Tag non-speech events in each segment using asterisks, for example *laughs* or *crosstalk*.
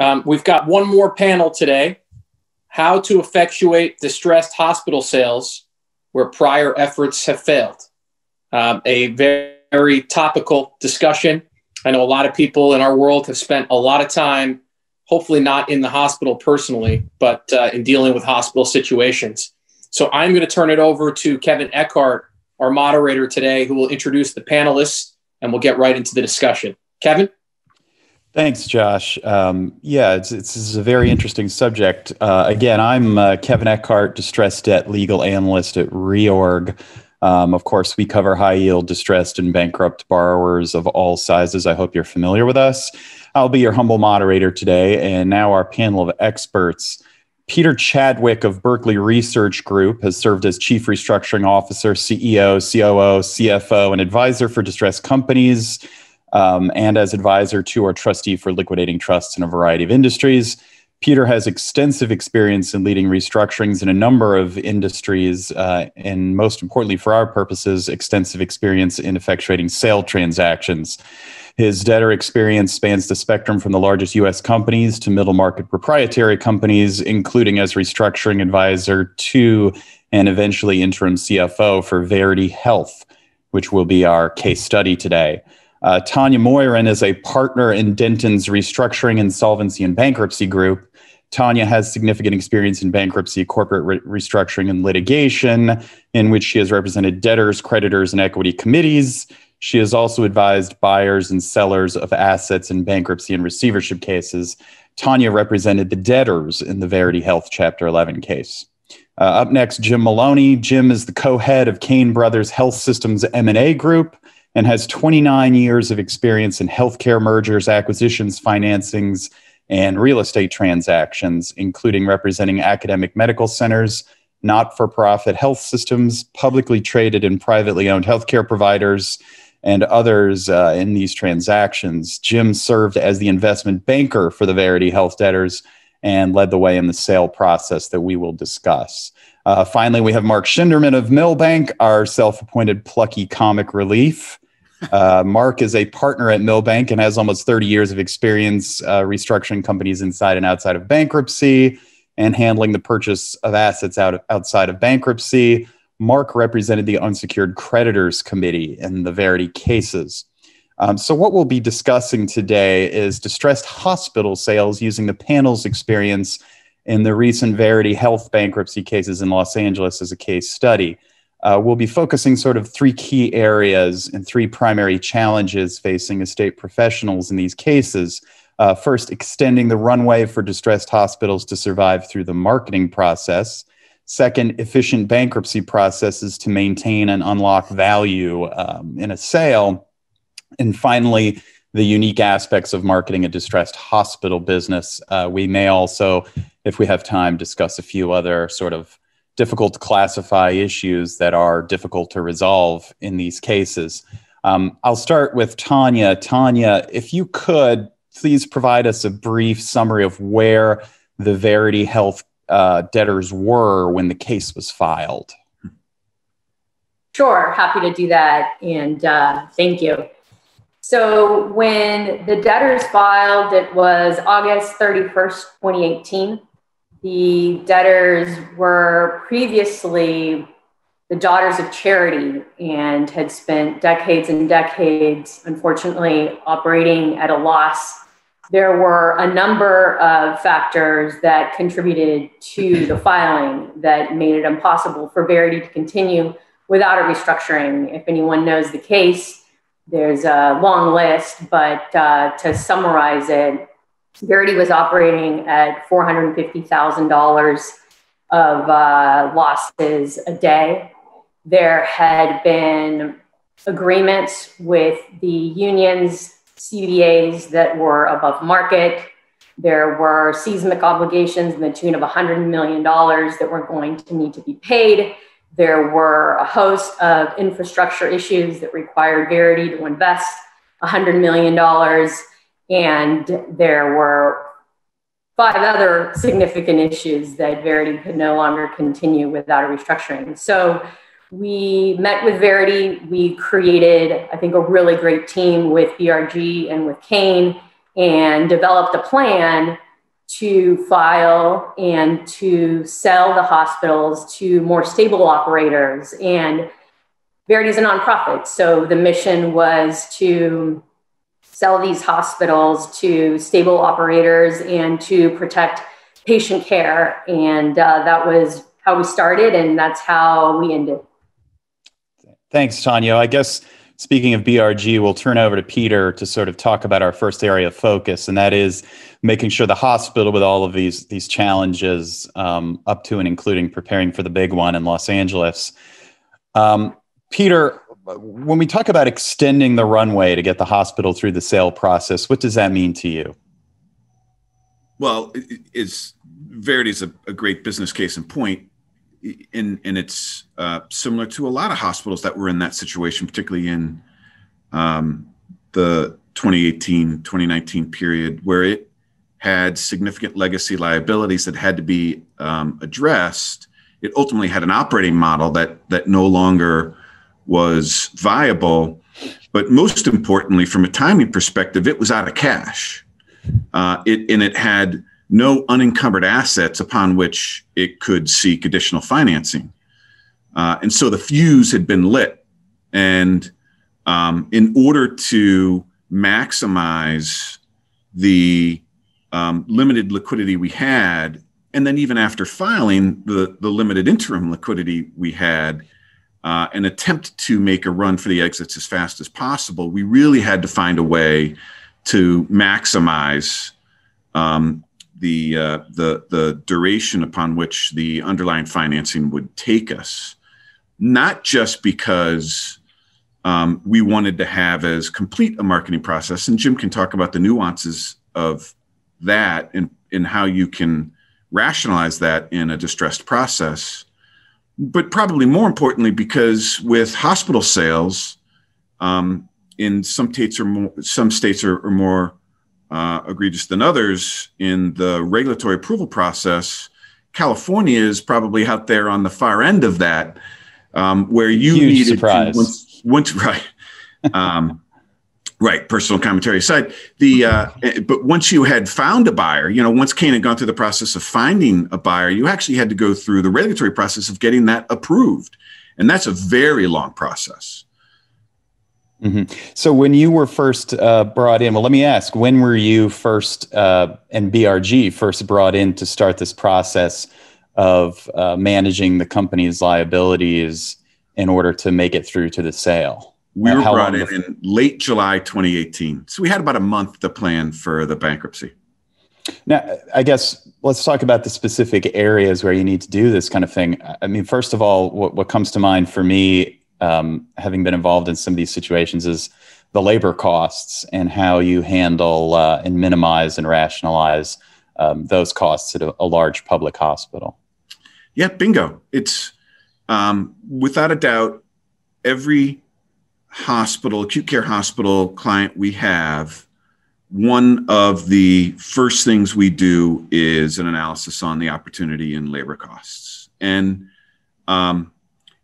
Um, we've got one more panel today how to effectuate distressed hospital sales where prior efforts have failed. Um, a very, very topical discussion. I know a lot of people in our world have spent a lot of time, hopefully not in the hospital personally, but uh, in dealing with hospital situations. So I'm going to turn it over to Kevin Eckhart, our moderator today, who will introduce the panelists and we'll get right into the discussion. Kevin? Thanks, Josh. Um, yeah, it's, it's, it's, a very interesting subject. Uh, again, I'm uh, Kevin Eckhart, distressed debt legal analyst at Reorg. Um, of course, we cover high yield, distressed, and bankrupt borrowers of all sizes. I hope you're familiar with us. I'll be your humble moderator today. And now, our panel of experts. Peter Chadwick of Berkeley Research Group has served as Chief Restructuring Officer, CEO, COO, CFO, and advisor for distressed companies um, and as advisor to our trustee for liquidating trusts in a variety of industries. Peter has extensive experience in leading restructurings in a number of industries, uh, and most importantly, for our purposes, extensive experience in effectuating sale transactions. His debtor experience spans the spectrum from the largest U.S. companies to middle market proprietary companies, including as restructuring advisor to and eventually interim CFO for Verity Health, which will be our case study today. Uh, Tanya Moyron is a partner in Dentons Restructuring, Insolvency, and Bankruptcy Group. Tanya has significant experience in bankruptcy, corporate re- restructuring, and litigation, in which she has represented debtors, creditors, and equity committees. She has also advised buyers and sellers of assets in bankruptcy and receivership cases. Tanya represented the debtors in the Verity Health Chapter 11 case. Uh, up next, Jim Maloney. Jim is the co-head of Cain Brothers Health Systems M&A Group and has 29 years of experience in healthcare mergers, acquisitions, financings, and real estate transactions, including representing academic medical centers, not for profit health systems, publicly traded and privately owned healthcare providers, and others uh, in these transactions. Jim served as the investment banker for the Verity Health debtors and led the way in the sale process that we will discuss. Uh, finally, we have Mark Shinderman of Milbank, our self appointed plucky comic relief. Uh, Mark is a partner at Milbank and has almost 30 years of experience uh, restructuring companies inside and outside of bankruptcy and handling the purchase of assets out of, outside of bankruptcy. Mark represented the unsecured creditors committee in the Verity cases. Um, so, what we'll be discussing today is distressed hospital sales using the panel's experience in the recent Verity Health bankruptcy cases in Los Angeles as a case study uh, we'll be focusing sort of three key areas and three primary challenges facing estate professionals in these cases. Uh, first, extending the runway for distressed hospitals to survive through the marketing process. Second, efficient bankruptcy processes to maintain and unlock value um, in a sale. And finally, the unique aspects of marketing a distressed hospital business. Uh, we may also, if we have time, discuss a few other sort of difficult to classify issues that are difficult to resolve in these cases. Um, I'll start with Tanya. Tanya, if you could please provide us a brief summary of where the Verity Health uh, debtors were when the case was filed. Sure, happy to do that, and uh, thank you. So, when the debtors filed, it was August 31st, 2018. The debtors were previously the daughters of charity and had spent decades and decades, unfortunately, operating at a loss. There were a number of factors that contributed to the filing that made it impossible for Verity to continue without a restructuring. If anyone knows the case, there's a long list, but uh, to summarize it, Verity was operating at $450,000 of uh, losses a day. There had been agreements with the unions, CBAs that were above market. There were seismic obligations in the tune of $100 million that were going to need to be paid. There were a host of infrastructure issues that required Verity to invest $100 million and there were five other significant issues that Verity could no longer continue without a restructuring. So we met with Verity. We created, I think, a really great team with BRG and with Cain and developed a plan to file and to sell the hospitals to more stable operators. And Verity is a nonprofit. So the mission was to sell these hospitals to stable operators and to protect patient care. And uh, that was how we started, and that's how we ended. Thanks, Tanya. I guess speaking of BRG, we'll turn over to Peter to sort of talk about our first area of focus, and that is making sure the hospital, with all of these these challenges, um, up to and including preparing for the big one in Los Angeles. Um, Peter, when we talk about extending the runway to get the hospital through the sale process, what does that mean to you? Well, Verity is a, a great business case in point, and and it's uh, similar to a lot of hospitals that were in that situation, particularly in um, the 2018 2019 period, where it had significant legacy liabilities that had to be um, addressed. It ultimately had an operating model that that no longer was viable. But most importantly, from a timing perspective, it was out of cash. Uh, it, and it had no unencumbered assets upon which it could seek additional financing. Uh, and so the fuse had been lit. And um, in order to maximize the um, limited liquidity we had, and then even after filing the, the limited interim liquidity we had, uh, an attempt to make a run for the exits as fast as possible, we really had to find a way to maximize um, the, uh, the, the duration upon which the underlying financing would take us. Not just because um, we wanted to have as complete a marketing process, and Jim can talk about the nuances of that and, and how you can rationalize that in a distressed process but probably more importantly, because with hospital sales, um, in some states are more, some states are, are more uh, egregious than others in the regulatory approval process. California is probably out there on the far end of that, um, where you Huge needed surprise. To, once, once *laughs* right. Um, Right, personal commentary aside, the uh, eh, but once you had found a buyer, you know, once Cain had gone through the process of finding a buyer, you actually had to go through the regulatory process of getting that approved, and that's a very long process. Mm-hmm. So when you were first uh, brought in, well, let me ask: When were you first uh, and BRG first brought in to start this process of uh, managing the company's liabilities in order to make it through to the sale? We were brought in in late July 2018. So we had about a month to plan for the bankruptcy. Now, I guess let's talk about the specific areas where you need to do this kind of thing. I mean, first of all, what, what comes to mind for me, um, having been involved in some of these situations, is the labor costs and how you handle uh, and minimize and rationalize um, those costs at a, a, large public hospital. Yeah, bingo. It's um, without a doubt every hospital, acute care hospital client we have, one of the first things we do is an analysis on the opportunity in labor costs. And um,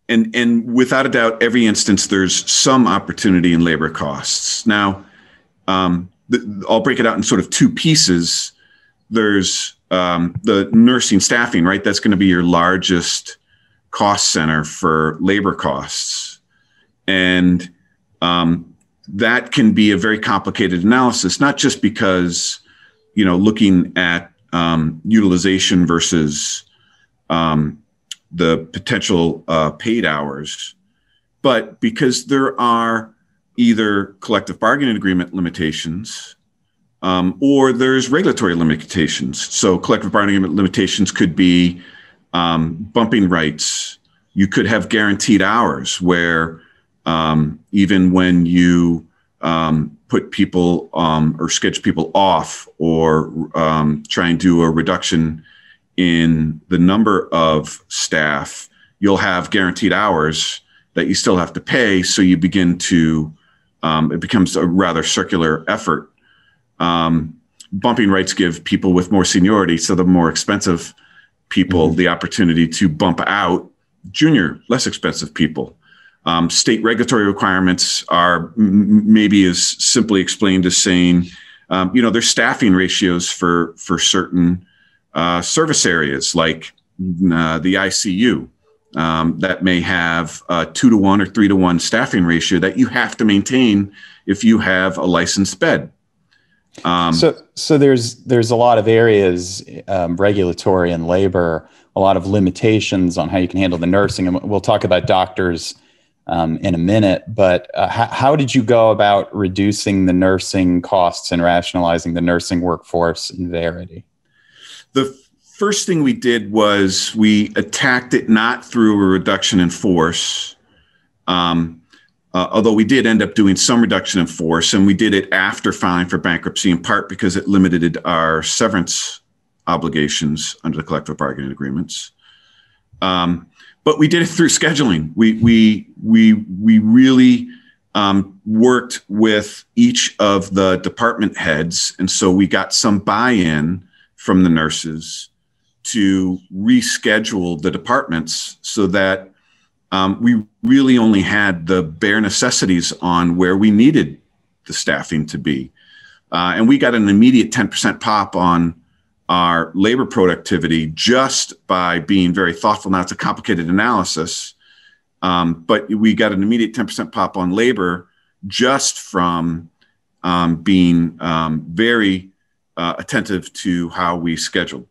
and and without a doubt, every instance there's some opportunity in labor costs. Now, um, the, I'll break it out in sort of two pieces. There's um, the nursing staffing, right? That's going to be your largest cost center for labor costs, and um, that can be a very complicated analysis, not just because, you know, looking at um, utilization versus um, the potential uh, paid hours, but because there are either collective bargaining agreement limitations um, or there's regulatory limitations. So collective bargaining limitations could be um, bumping rights. You could have guaranteed hours where um, even when you um, put people um, or sketch people off or um, try and do a reduction in the number of staff, you'll have guaranteed hours that you still have to pay. So you begin to, um, it becomes a rather circular effort. Um, bumping rights give people with more seniority, so the more expensive people, mm-hmm. the opportunity to bump out junior, less expensive people. Um, state regulatory requirements are m- maybe as simply explained as saying um, you know, there's staffing ratios for for certain uh, service areas like uh, the ICU um, that may have a two to one or three to one staffing ratio that you have to maintain if you have a licensed bed. Um, so, so there's there's a lot of areas, um, regulatory and labor, a lot of limitations on how you can handle the nursing, and we'll talk about doctors um, in a minute. But uh, how, how did you go about reducing the nursing costs and rationalizing the nursing workforce in Verity? The first thing we did was we attacked it not through a reduction in force. Um, uh, although we did end up doing some reduction in force, and we did it after filing for bankruptcy, in part because it limited our severance obligations under the collective bargaining agreements. Um, but we did it through scheduling. We we we we really um, worked with each of the department heads, and so we got some buy-in from the nurses to reschedule the departments so that um, we really only had the bare necessities on where we needed the staffing to be. Uh, and we got an immediate 10% pop on our labor productivity just by being very thoughtful. Now, it's a complicated analysis, um, but we got an immediate 10% pop on labor just from um, being um, very uh, attentive to how we schedule.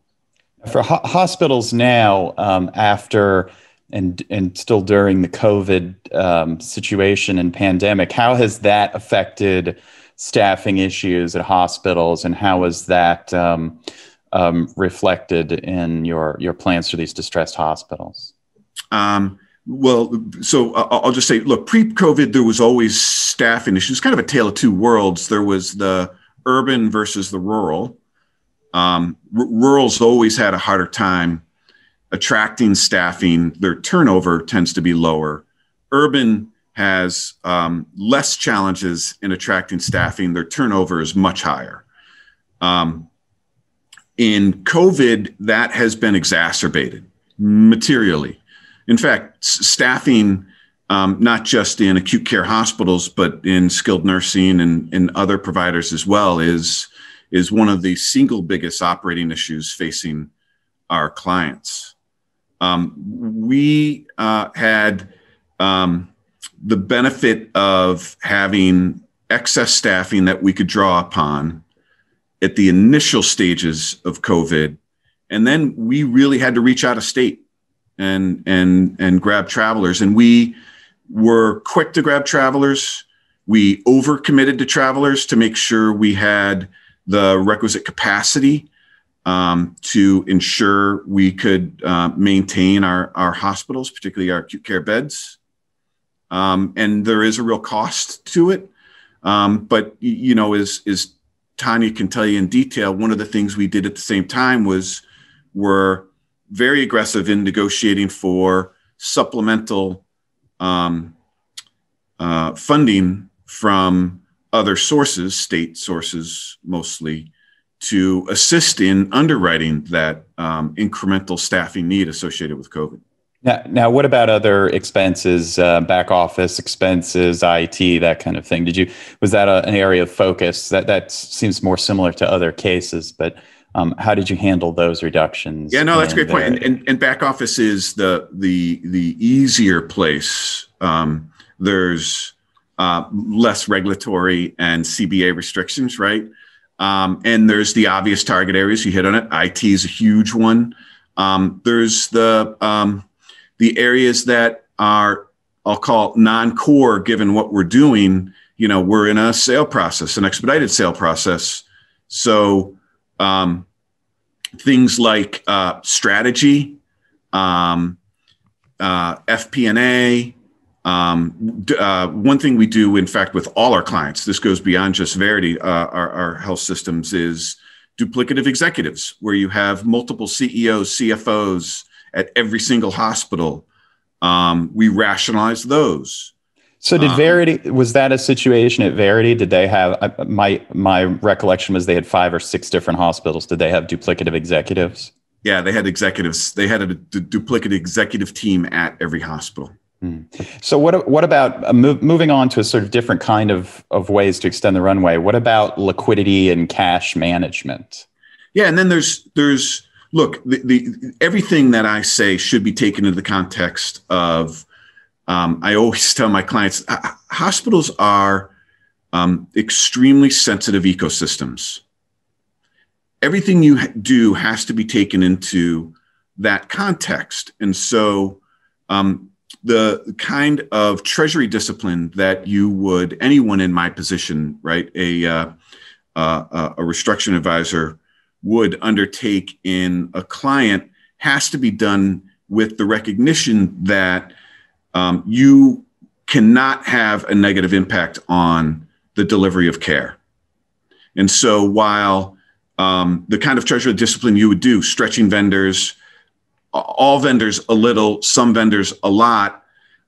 For ho- hospitals now, um, after and and still during the COVID um, situation and pandemic, how has that affected staffing issues at hospitals, and how is that um, reflected in your your plans for these distressed hospitals? Um, well, so I'll just say, look, pre-COVID, there was always staffing issues. Kind of a tale of two worlds. There was the urban versus the rural. Um, r- rural's always had a harder time attracting staffing, their turnover tends to be lower. Urban has um, less challenges in attracting staffing, their turnover is much higher. Um, in COVID, that has been exacerbated materially. In fact, staffing, um, not just in acute care hospitals, but in skilled nursing and, and other providers as well, is, is one of the single biggest operating issues facing our clients. Um, we uh, had um, the benefit of having excess staffing that we could draw upon at the initial stages of COVID. And then we really had to reach out of state and and and grab travelers. And we were quick to grab travelers. We overcommitted to travelers to make sure we had the requisite capacity um, to ensure we could uh, maintain our, our hospitals, particularly our acute care beds. Um, and there is a real cost to it. Um, but, you know, as, as Tanya can tell you in detail, one of the things we did at the same time was were very aggressive in negotiating for supplemental um, uh, funding from other sources, state sources mostly, to assist in underwriting that um, incremental staffing need associated with COVID. Now, now, what about other expenses, uh, back office expenses, IT, that kind of thing? Did you was that a, an area of focus? That that seems more similar to other cases, but um, how did you handle those reductions? Yeah, no, that's a great point. And, and, and, back office is the the the easier place. Um, there's uh, less regulatory and CBA restrictions, right? Um, and there's the obvious target areas. You hit on it. IT is a huge one. Um, there's the um, the areas that are I'll call non-core, given what we're doing. You know, we're in a sale process, an expedited sale process. So um, things like uh, strategy, um, uh, FP&A, um, uh, one thing we do, in fact, with all our clients, this goes beyond just Verity, uh, our, our, health systems, is duplicative executives, where you have multiple CEOs, CFOs at every single hospital. Um, we rationalize those. So did um, Verity was that a situation at Verity? Did they have my my recollection was they had five or six different hospitals. Did they have duplicative executives? Yeah, they had executives. They had a, a duplicative executive team at every hospital. Hmm. So what what about uh, move, moving on to a sort of different kind of of ways to extend the runway? What about liquidity and cash management? Yeah, and then there's there's look the, the everything that I say should be taken into the context of. Um, I always *laughs* tell my clients hospitals are um, extremely sensitive ecosystems. Everything you do has to be taken into that context, and so um, the kind of treasury discipline that you would anyone in my position, right, a uh, uh, a restructuring advisor would undertake in a client has to be done with the recognition that um, you cannot have a negative impact on the delivery of care. And so while um, the kind of treasury discipline you would do, stretching vendors, all vendors a little, some vendors a lot.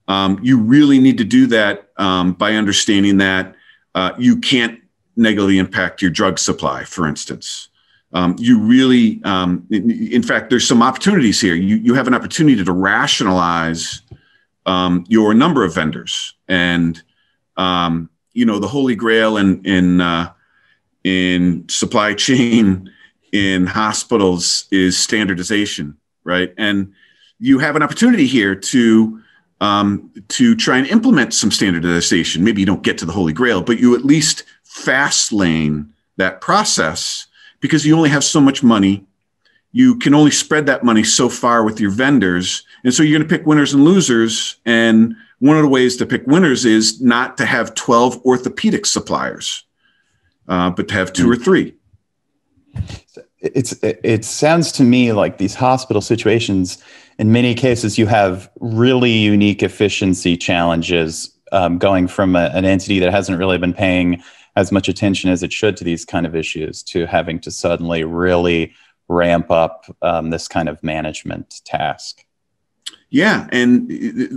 Um, you really need to do that um, by understanding that uh, you can't negatively impact your drug supply, for instance. Um, you really, um, in, in, fact, there's some opportunities here. You, you have an opportunity to rationalize um, your number of vendors. And, um, you know, the holy grail in, in, uh, in supply chain in hospitals is standardization right? And you have an opportunity here to um, to try and implement some standardization. Maybe you don't get to the holy grail, but you at least fast lane that process because you only have so much money. You can only spread that money so far with your vendors. And so you're going to pick winners and losers. And one of the ways to pick winners is not to have 12 orthopedic suppliers, uh, but to have two mm-hmm. or three it's it sounds to me like these hospital situations in many cases you have really unique efficiency challenges um, going from a, an entity that hasn't really been paying as much attention as it should to these kind of issues to having to suddenly really ramp up um, this kind of management task. Yeah and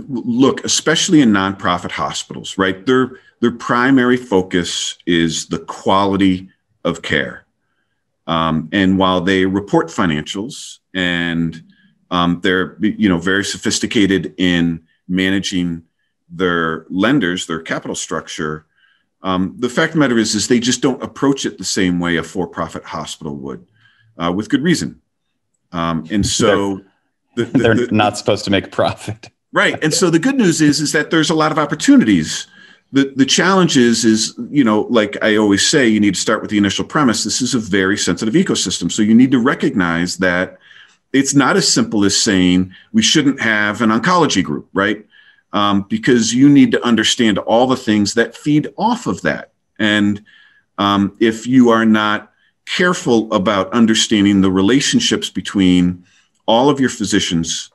look especially in nonprofit hospitals right? Their their primary focus is the quality of care. Um, and while they report financials and um, they're you know very sophisticated in managing their lenders, their capital structure, um, the fact of the matter is is they just don't approach it the same way a for-profit hospital would, uh, with good reason. Um, and so they're, the, the, they're the, not supposed to make profit, right? And so the good news is is that there's a lot of opportunities. The the challenge is is you know like i always say you need to start with the initial premise. This is a very sensitive ecosystem. So you need to recognize that it's not as simple as saying we shouldn't have an oncology group right um, because you need to understand all the things that feed off of that and um, if you are not careful about understanding the relationships between all of your physicians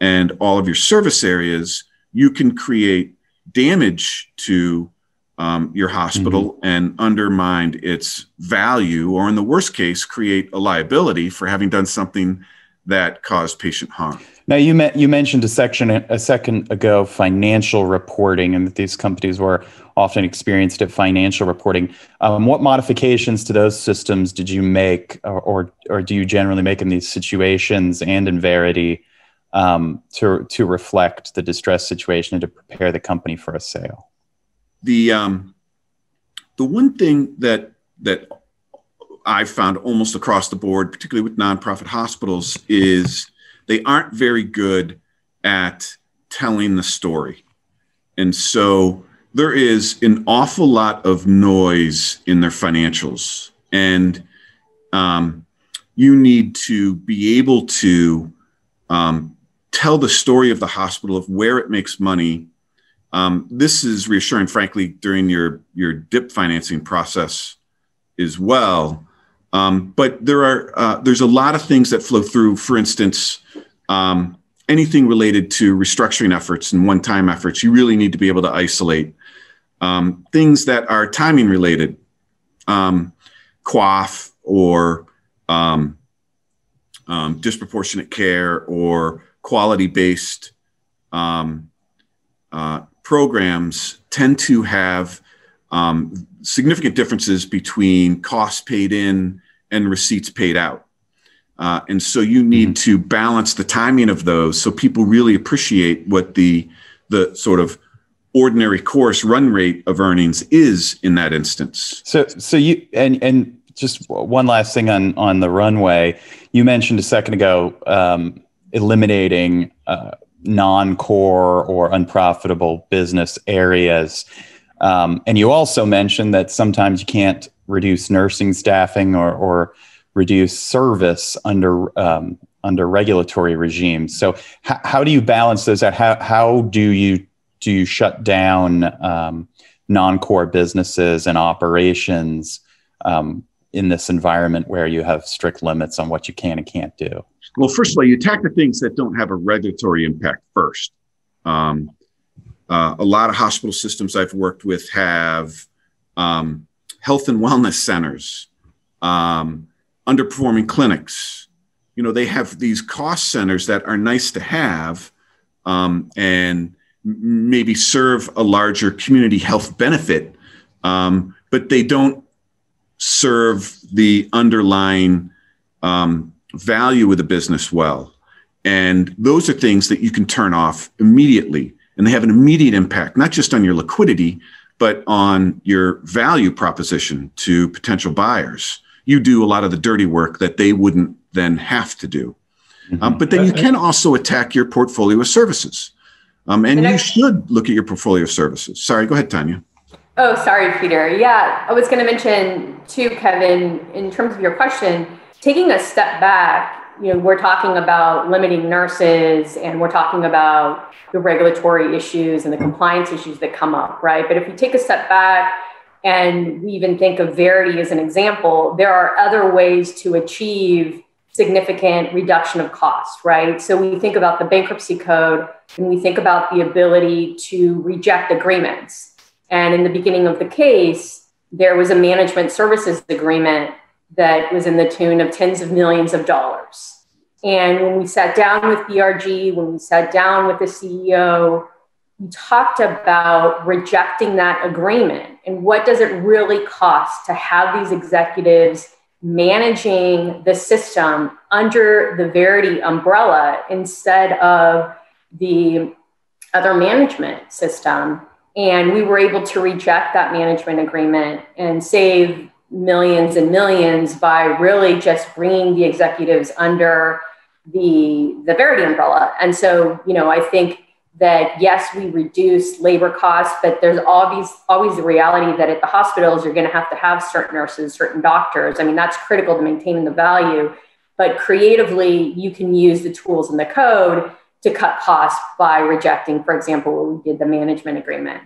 and all of your service areas you can create damage to um, your hospital mm-hmm. and undermine its value, or in the worst case, create a liability for having done something that caused patient harm. Now, you met, you mentioned a section a second ago financial reporting, and that these companies were often experienced at financial reporting. Um, what modifications to those systems did you make, or, or, or do you generally make in these situations and in Verity? um, to to reflect the distress situation and to prepare the company for a sale? The um, the one thing that that I've found almost across the board, particularly with nonprofit hospitals, is they aren't very good at telling the story, and so there is an awful lot of noise in their financials, and um, you need to be able to um, tell the story of the hospital of where it makes money. Um, this is reassuring, frankly, during your your DIP financing process as well. Um, but there are uh, there's a lot of things that flow through. For instance, um, anything related to restructuring efforts and one-time efforts, you really need to be able to isolate um, things that are timing related, um, QAF or um, um, disproportionate care or quality based um, uh, programs tend to have significant differences between costs paid in and receipts paid out. Uh, and so you need mm-hmm. to balance the timing of those so people really appreciate what the the sort of ordinary course run rate of earnings is in that instance. So, so you and and just one last thing on on the runway. You mentioned a second ago um, eliminating uh, non-core or unprofitable business areas, um, and you also mentioned that sometimes you can't reduce nursing staffing or or reduce service under um, under regulatory regimes. So, h- how do you balance those out? How how do you do you shut down um, non-core businesses and operations um, in this environment where you have strict limits on what you can and can't do? Well, first of all, you attack the things that don't have a regulatory impact first. Um, uh, a lot of hospital systems I've worked with have um, health and wellness centers, um, underperforming clinics. You know, they have these cost centers that are nice to have, um, and maybe serve a larger community health benefit, um, but they don't serve the underlying um, value of the business well. And those are things that you can turn off immediately. And they have an immediate impact, not just on your liquidity, but on your value proposition to potential buyers. You do a lot of the dirty work that they wouldn't then have to do. Mm-hmm. Um, but then you can also attack your portfolio of services. Um, and, and you I, should look at your portfolio of services. Sorry, go ahead, Tanya. Oh, sorry, Peter. Yeah, I was going to mention too, Kevin, in terms of your question, taking a step back, you know, we're talking about limiting nurses and we're talking about the regulatory issues and the compliance issues that come up, right? But if we take a step back and we even think of Verity as an example, there are other ways to achieve significant reduction of cost, right? So we think about the bankruptcy code and we think about the ability to reject agreements. And in the beginning of the case, there was a management services agreement that was in the tune of tens of millions of dollars. And when we sat down with BRG, when we sat down with the CEO, we talked about rejecting that agreement and what does it really cost to have these executives managing the system under the Verity umbrella instead of the other management system. And we were able to reject that management agreement and save millions and millions by really just bringing the executives under the, the Verity umbrella. And so, you know, I think that yes, we reduce labor costs, but there's always always the reality that at the hospitals you're going to have to have certain nurses, certain doctors. I mean, that's critical to maintaining the value. But creatively, you can use the tools in the code to cut costs by rejecting, for example, we did the management agreement.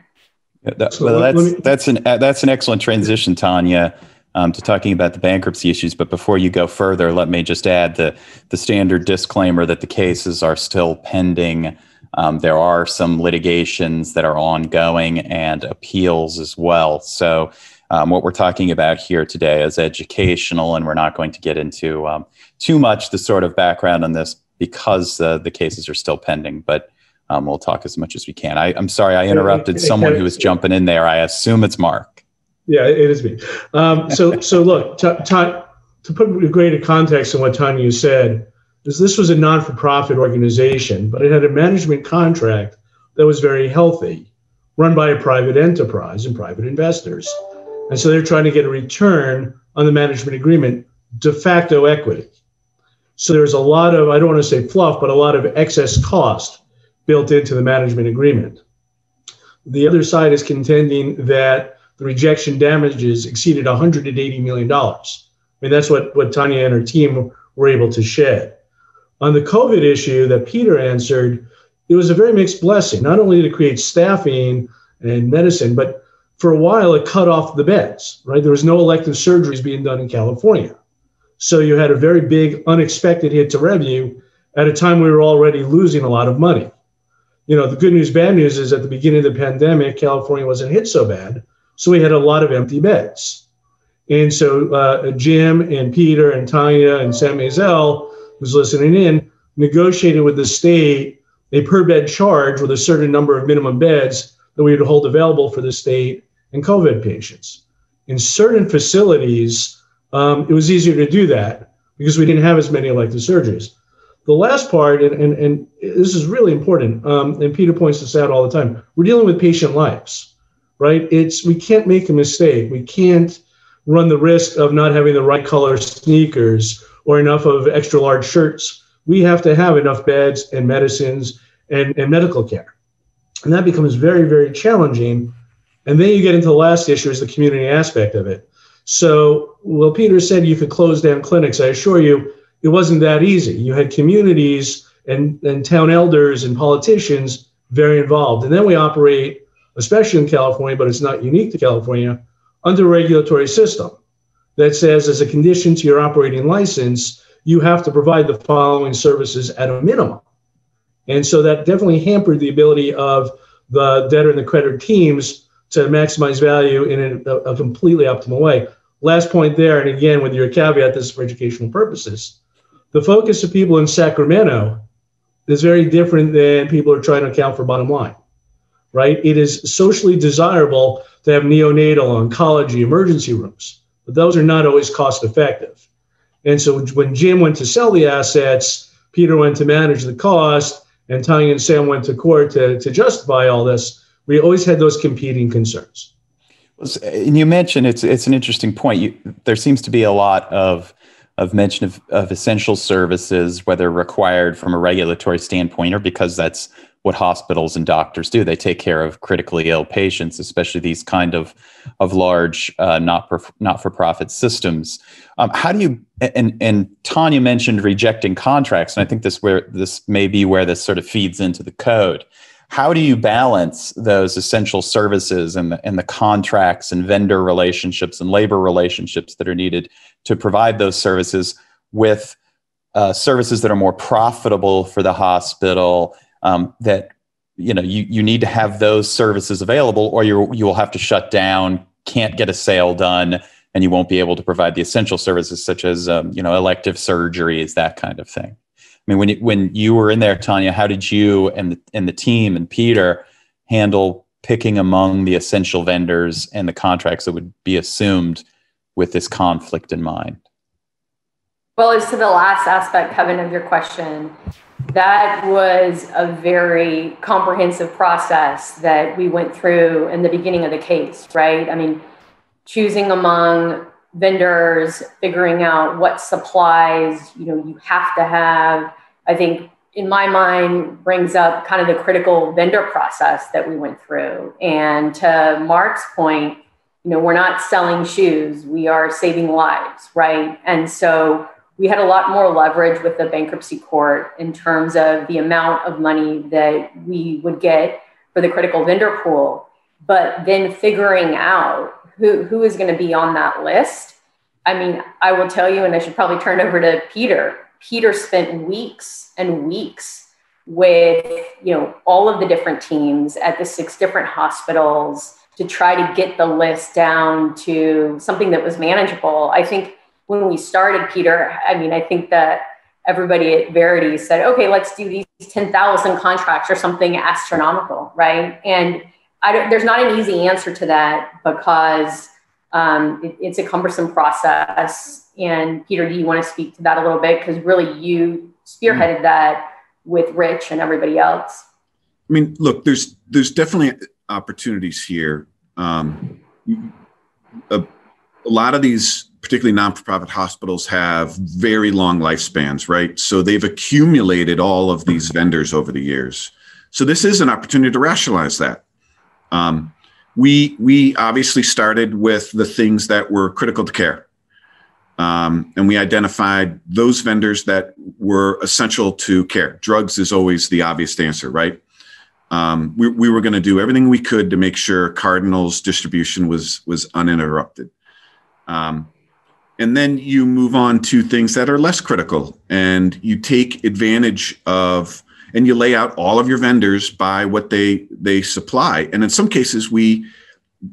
Yeah, that, well, that's that's an that's an excellent transition, Tanya. Um, to talking about the bankruptcy issues. But before you go further, let me just add the the standard disclaimer that the cases are still pending um, there are some litigations that are ongoing and appeals as well. So, um, what we're talking about here today is educational, and we're not going to get into um, too much the sort of background on this because uh, the cases are still pending. But um, we'll talk as much as we can. I, am sorry I interrupted someone who was jumping in there. I assume it's Mark. Yeah, it is me. Um, so, so look, to put greater context on what Tanya said, is this was a non-for-profit organization, but it had a management contract that was very healthy, run by a private enterprise and private investors. And so they're trying to get a return on the management agreement, de facto equity. So there's a lot of, I don't want to say fluff, but a lot of excess cost built into the management agreement. The other side is contending that the rejection damages exceeded $180 million. I mean, that's what, what Tanya and her team were able to shed. On the COVID issue that Peter answered, it was a very mixed blessing, not only to create staffing and medicine, but for a while it cut off the beds, right? There was no elective surgeries being done in California. So you had a very big unexpected hit to revenue at a time we were already losing a lot of money. You know, the good news, bad news is at the beginning of the pandemic, California wasn't hit so bad. So we had a lot of empty beds. And so uh, Jim and Peter and Tanya and Sam Maizel who's listening in negotiated with the state a per bed charge with a certain number of minimum beds that we would hold available for the state and COVID patients. In certain facilities, um, it was easier to do that because we didn't have as many elective surgeries. The last part, and, and, and this is really important, um, and Peter points this out all the time. We're dealing with patient lives, right? It's we can't make a mistake. We can't run the risk of not having the right color sneakers or enough of extra large shirts. We have to have enough beds and medicines and, and medical care. And that becomes very, very challenging. And then you get into the last issue is the community aspect of it. So, well, Peter said you could close down clinics. I assure you, it wasn't that easy. You had communities and, and town elders and politicians very involved. And then we operate, especially in California, but it's not unique to California, under a regulatory system that says, as a condition to your operating license, you have to provide the following services at a minimum. And so that definitely hampered the ability of the debtor and the creditor teams to maximize value in a, a completely optimal way. Last point there, and again, with your caveat, this is for educational purposes the focus of people in Sacramento is very different than people are trying to account for bottom line, right? It is socially desirable to have neonatal oncology emergency rooms, but those are not always cost effective. And so when Jim went to sell the assets, Peter went to manage the cost, and Tanya and Sam went to court to, to justify all this. We always had those competing concerns. And you mentioned it's it's an interesting point. You, there seems to be a lot of of mention of, of essential services, whether required from a regulatory standpoint or because that's what hospitals and doctors do. They take care of critically ill patients, especially these kind of of large uh, not per, not for profit systems. Um, how do you and and Tanya mentioned rejecting contracts, and I think this where this may be where this sort of feeds into the code. How do you balance those essential services and the, and the contracts and vendor relationships and labor relationships that are needed to provide those services with uh, services that are more profitable for the hospital um, that you know you, you need to have those services available or you you will have to shut down can't get a sale done and you won't be able to provide the essential services such as um, you know elective surgeries that kind of thing i mean when you, when you were in there tanya how did you and the, and the team and peter handle picking among the essential vendors and the contracts that would be assumed with this conflict in mind? Well, as to the last aspect, Kevin, of your question, that was a very comprehensive process that we went through in the beginning of the case, right? I mean, choosing among vendors, figuring out what supplies, you know, you have to have. I think in my mind brings up kind of the critical vendor process that we went through. And to Mark's point, you know, we're not selling shoes, we are saving lives, right? And so we had a lot more leverage with the bankruptcy court in terms of the amount of money that we would get for the critical vendor pool. But then figuring out who, who is going to be on that list. I mean, I will tell you, and I should probably turn over to Peter. Peter spent weeks and weeks with you know all of the different teams at the six different hospitals to try to get the list down to something that was manageable. I think when we started, Peter, I mean, I think that everybody at Verity said, okay, let's do these 10,000 contracts or something astronomical, right? And there's not an easy answer to that because um, it, it's a cumbersome process. And Peter, do you want to speak to that a little bit? Because really you spearheaded mm-hmm. that with Rich and everybody else. I mean, look, there's there's definitely opportunities here. Um, a, a lot of these, particularly non-for-profit hospitals, have very long lifespans, right? So they've accumulated all of these vendors over the years. So this is an opportunity to rationalize that. Um, we we obviously started with the things that were critical to care. Um, and we identified those vendors that were essential to care. Drugs is always the obvious answer, right? um, we, we were going to do everything we could to make sure Cardinal's distribution was was uninterrupted. Um, and then you move on to things that are less critical, and you take advantage of and you lay out all of your vendors by what they they supply. And in some cases, we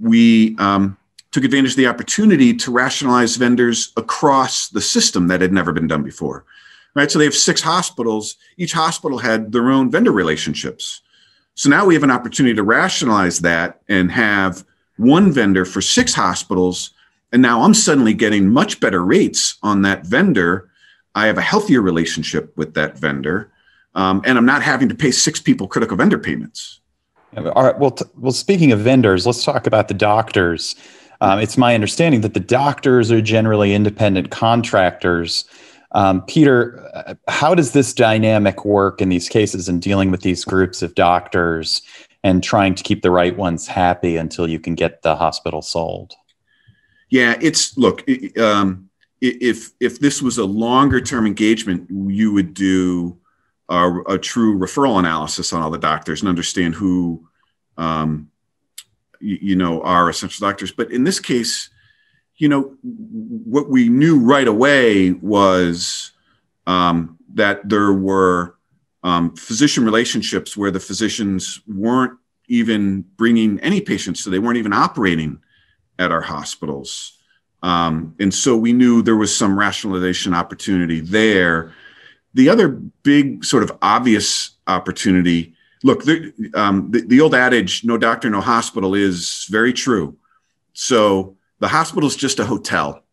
we um, took advantage of the opportunity to rationalize vendors across the system that had never been done before. Right, so they have six hospitals. Each hospital had their own vendor relationships. So now we have an opportunity to rationalize that and have one vendor for six hospitals. And now I'm suddenly getting much better rates on that vendor I have a healthier relationship with that vendor, um, and I'm not having to pay six people critical vendor payments. All right. Well, t- well. Speaking of vendors, let's talk about the doctors. Um, it's my understanding that the doctors are generally independent contractors. Um, Peter, uh, how does this dynamic work in these cases in dealing with these groups of doctors and trying to keep the right ones happy until you can get the hospital sold? Yeah, it's look. Um, if if this was a longer term engagement, you would do a, a, true referral analysis on all the doctors and understand who, um, you, you know, are essential doctors. But in this case, you know, what we knew right away was um, that there were um, physician relationships where the physicians weren't even bringing any patients, so they weren't even operating at our hospitals. Um, and so we knew there was some rationalization opportunity there. The other big sort of obvious opportunity look, the, um, the, the, old adage, no doctor, no hospital, is very true. So the hospital is just a hotel.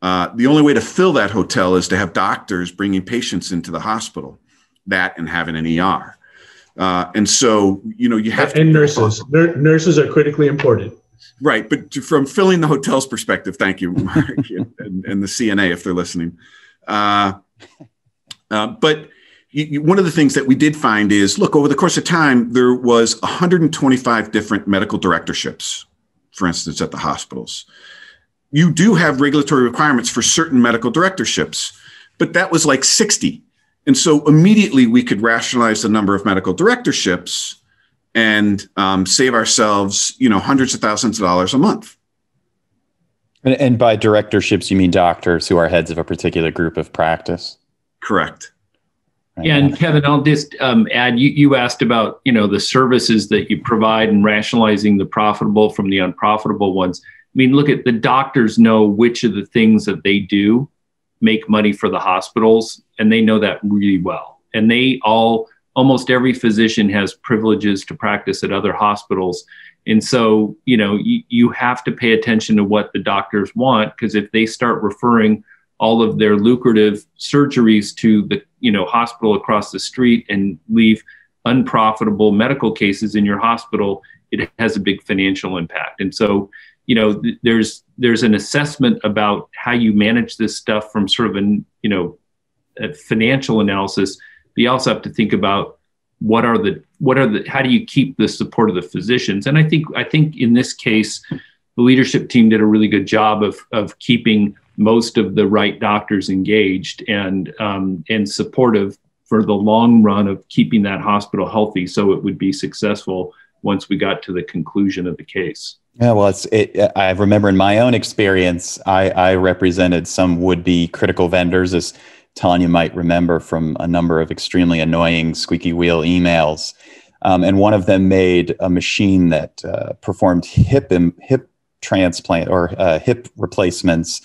Uh, the only way to fill that hotel is to have doctors bringing patients into the hospital, that and having an ER. Uh, and so, you know, you have and nurses. nurses are critically important. Right, but from filling the hotel's perspective, thank you, Mark, and, and, the CNA if they're listening. Uh, uh, but you, you, one of the things that we did find is, look, over the course of time, there was 125 different medical directorships, for instance, at the hospitals. You do have regulatory requirements for certain medical directorships, but that was like 60. And so immediately we could rationalize the number of medical directorships and um, save ourselves, you know, hundreds of thousands of dollars a month. And, and by directorships, you mean doctors who are heads of a particular group of practice? Correct. Yeah, and Kevin, I'll just um, add. You, you asked about you know the services that you provide and rationalizing the profitable from the unprofitable ones. I mean, look at the doctors know which of the things that they do make money for the hospitals, and they know that really well. And they all almost every physician has privileges to practice at other hospitals. And so, you know, you, you have to pay attention to what the doctors want because if they start referring all of their lucrative surgeries to the, you know, hospital across the street and leave unprofitable medical cases in your hospital, it has a big financial impact. And so, you know, th- there's there's an assessment about how you manage this stuff from sort of an, you know, financial analysis you also have to think about what are the what are the how do you keep the support of the physicians and i think i think in this case the leadership team did a really good job of of keeping most of the right doctors engaged and um, and supportive for the long run of keeping that hospital healthy so it would be successful once we got to the conclusion of the case yeah, well, it's. It, I remember in my own experience, I, I represented some would-be critical vendors as Tanya might remember from a number of extremely annoying squeaky wheel emails. Um, and one of them made a machine that uh, performed hip Im- hip transplant or uh, hip replacements.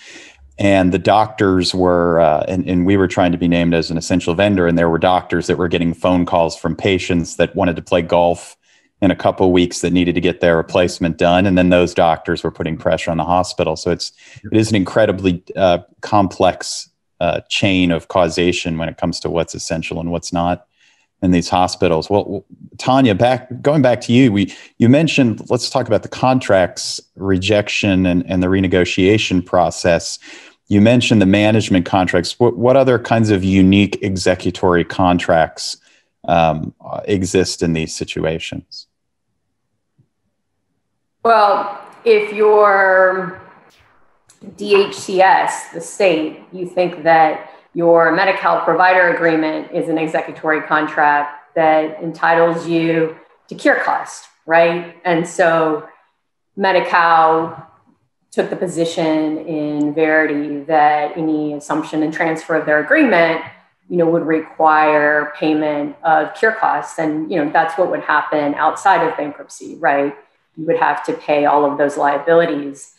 And the doctors were, uh, and, and we were trying to be named as an essential vendor, and there were doctors that were getting phone calls from patients that wanted to play golf in a couple weeks that needed to get their replacement done, and then those doctors were putting pressure on the hospital. So it's it is an incredibly uh, complex uh, chain of causation when it comes to what's essential and what's not in these hospitals. Well, Tanya, back going back to you, we you mentioned let's talk about the contracts rejection and, and the renegotiation process. You mentioned the management contracts. What, what other kinds of unique executory contracts um, exist in these situations? Well, if you're DHCS, the state, you think that your Medi-Cal provider agreement is an executory contract that entitles you to cure cost, right? And so Medi-Cal took the position in Verity that any assumption and transfer of their agreement, you know, would require payment of cure costs. And, you know, that's what would happen outside of bankruptcy, right? You would have to pay all of those liabilities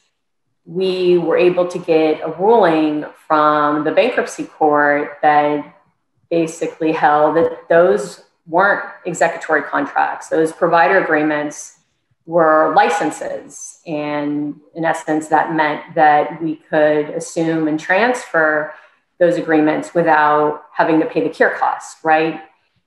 we were able to get a ruling from the bankruptcy court that basically held that those weren't executory contracts. Those provider agreements were licenses. And in essence, that meant that we could assume and transfer those agreements without having to pay the cure cost, right?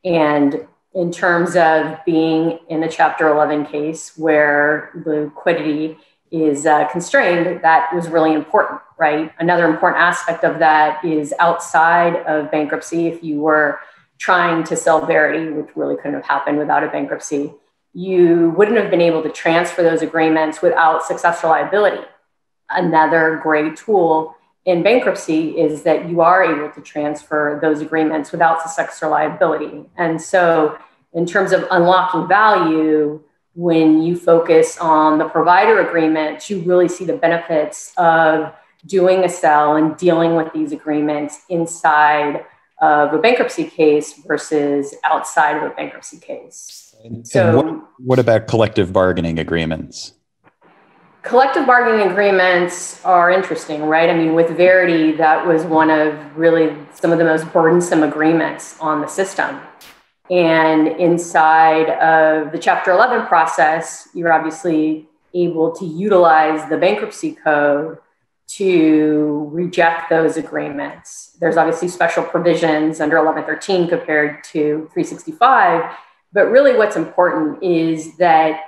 And in terms of being in a Chapter 11 case where liquidity is uh, constrained, that was really important, right? Another important aspect of that is outside of bankruptcy, if you were trying to sell Verity, which really couldn't have happened without a bankruptcy, you wouldn't have been able to transfer those agreements without successor liability. Another great tool in bankruptcy is that you are able to transfer those agreements without successor liability. And so, in terms of unlocking value, when you focus on the provider agreements, you really see the benefits of doing a sell and dealing with these agreements inside of a bankruptcy case versus outside of a bankruptcy case. And, so, and what, what about collective bargaining agreements? Collective bargaining agreements are interesting, right? I mean, with Verity, that was one of really some of the most burdensome agreements on the system. And inside of the Chapter 11 process, you're obviously able to utilize the bankruptcy code to reject those agreements. There's obviously special provisions under 1113 compared to 365. But really, what's important is that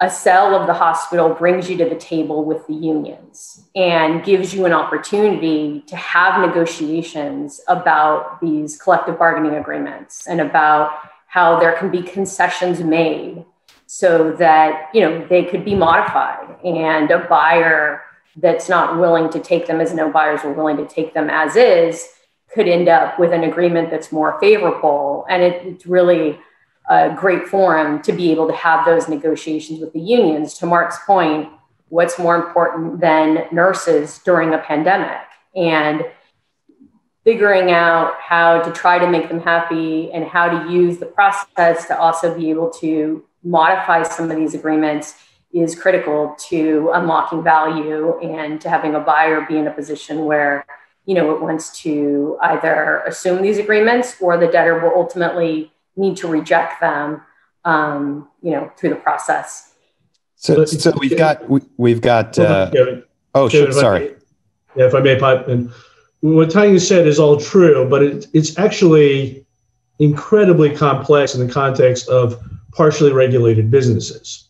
a cell of the hospital brings you to the table with the unions and gives you an opportunity to have negotiations about these collective bargaining agreements and about how there can be concessions made so that you know they could be modified. And a buyer that's not willing to take them as no buyers were willing to take them as is could end up with an agreement that's more favorable. And it, it's really a great forum to be able to have those negotiations with the unions. To Mark's point, what's more important than nurses during a pandemic? And figuring out how to try to make them happy and how to use the process to also be able to modify some of these agreements is critical to unlocking value and to having a buyer be in a position where you know it wants to either assume these agreements or the debtor will ultimately need to reject them, um, you know, through the process. So, so we've got we've got. Uh, oh, sure, sorry. Yeah, if I may pipe in, what Tanya said is all true, but it, it's actually incredibly complex in the context of partially regulated businesses.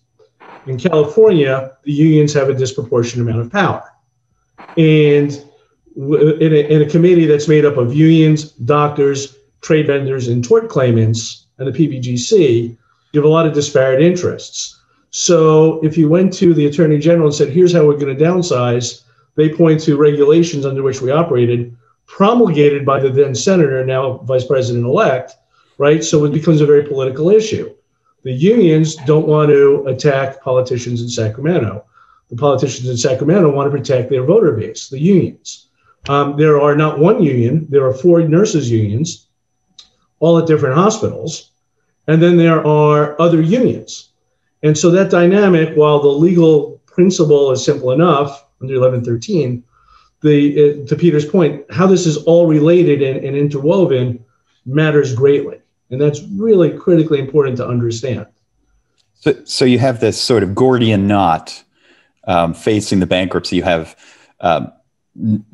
In California, the unions have a disproportionate amount of power, and in a, in a committee that's made up of unions, doctors, trade vendors and tort claimants and the PBGC, you have a lot of disparate interests. So if you went to the attorney general and said, here's how we're going to downsize, they point to regulations under which we operated, promulgated by the then senator, now vice president elect, right? So it becomes a very political issue. The unions don't want to attack politicians in Sacramento. The politicians in Sacramento want to protect their voter base, the unions. Um, there are not one union, there are four nurses' unions all at different hospitals. And then there are other unions. And so that dynamic, while the legal principle is simple enough under 1113, the, to Peter's point, how this is all related and, and interwoven matters greatly. And that's really critically important to understand. So, so you have this sort of Gordian knot um, facing the bankruptcy. You have um,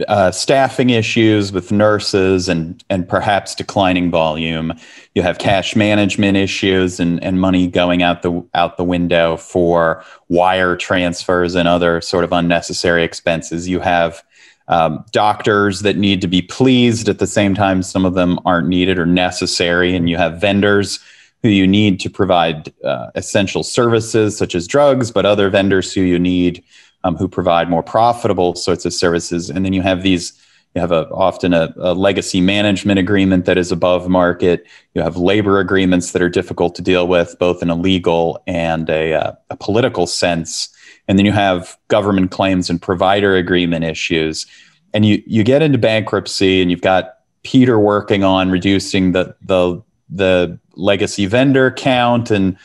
uh, staffing issues with nurses and and perhaps declining volume. You have cash management issues and, and money going out the out the window for wire transfers and other sort of unnecessary expenses. You have um, doctors that need to be pleased at the same time some of them aren't needed or necessary, and you have vendors who you need to provide uh, essential services such as drugs, but other vendors who you need um, who provide more profitable sorts of services. And then you have these, you have a, often a, a, legacy management agreement that is above market. You have labor agreements that are difficult to deal with, both in a legal and a, uh, a political sense. And then you have government claims and provider agreement issues. And you, you get into bankruptcy and you've got Peter working on reducing the, the, the legacy vendor count and,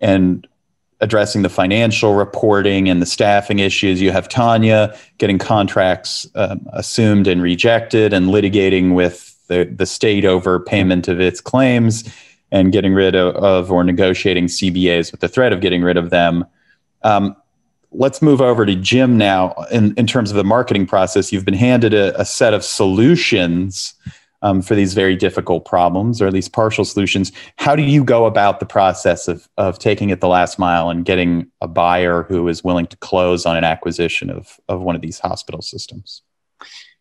and addressing the financial reporting and the staffing issues. You have Tanya getting contracts um, assumed and rejected and litigating with the, the state over payment of its claims and getting rid of, of or negotiating CBAs with the threat of getting rid of them. Um, let's move over to Jim now. In, in terms of the marketing process, you've been handed a, a set of solutions um, for these very difficult problems, or at least partial solutions. How do you go about the process of, of taking it the last mile and getting a buyer who is willing to close on an acquisition of, of one of these hospital systems?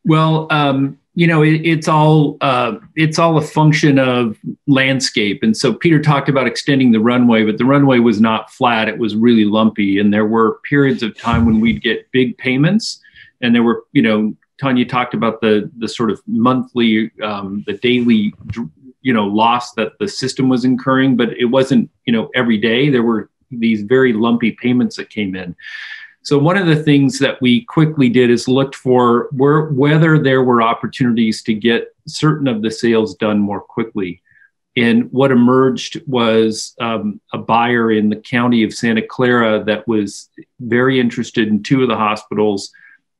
Well, um, you know, it, it's all uh, it's all a function of landscape. And so Peter talked about extending the runway, but the runway was not flat; it was really lumpy, and there were periods of time when we'd get big payments, and there were, you know, Tanya talked about the the sort of monthly, um, the daily, you know, loss that the system was incurring, but it wasn't, you know, every day. There were these very lumpy payments that came in. So one of the things that we quickly did is looked for where, whether there were opportunities to get certain of the sales done more quickly. And what emerged was um, a buyer in the county of Santa Clara that was very interested in two of the hospitals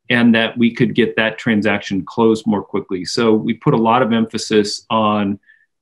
and that we could get that transaction closed more quickly. So we put a lot of emphasis on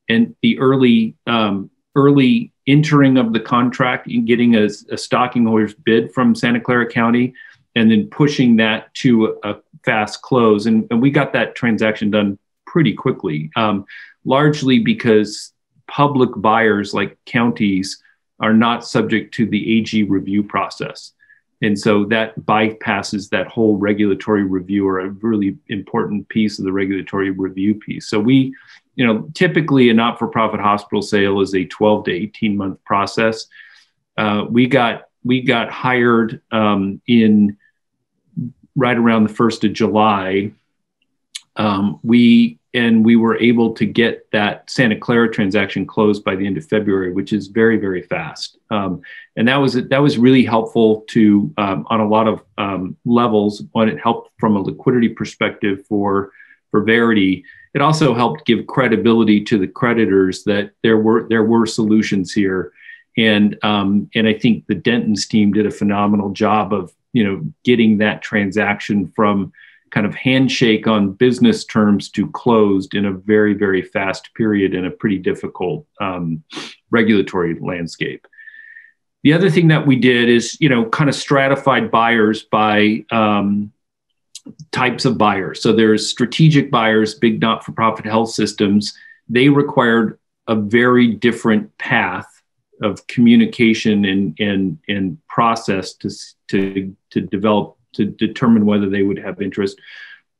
and the early um, early entering of the contract and getting a, a stalking horse bid from Santa Clara County and then pushing that to a, a fast close. And, and, we got that transaction done pretty quickly, um, largely because public buyers like counties are not subject to the AG review process. And so that bypasses that whole regulatory review or a really important piece of the regulatory review piece. So we you know, typically a not-for-profit hospital sale is a 12 to 18 month process. Uh, we got we got hired um, in right around the first of July. Um, we and we were able to get that Santa Clara transaction closed by the end of February, which is very very fast. Um, and that was that was really helpful to um, on a lot of um, levels. When it helped from a liquidity perspective for for Verity it also helped give credibility to the creditors that there were there were solutions here, and um, and I think the Dentons team did a phenomenal job of you know getting that transaction from kind of handshake on business terms to closed in a very very fast period in a pretty difficult um, regulatory landscape. The other thing that we did is, you know, kind of stratified buyers by um, types of buyers. So there's strategic buyers, big not-for-profit health systems. They required a very different path of communication and and and process to to to develop to determine whether they would have interest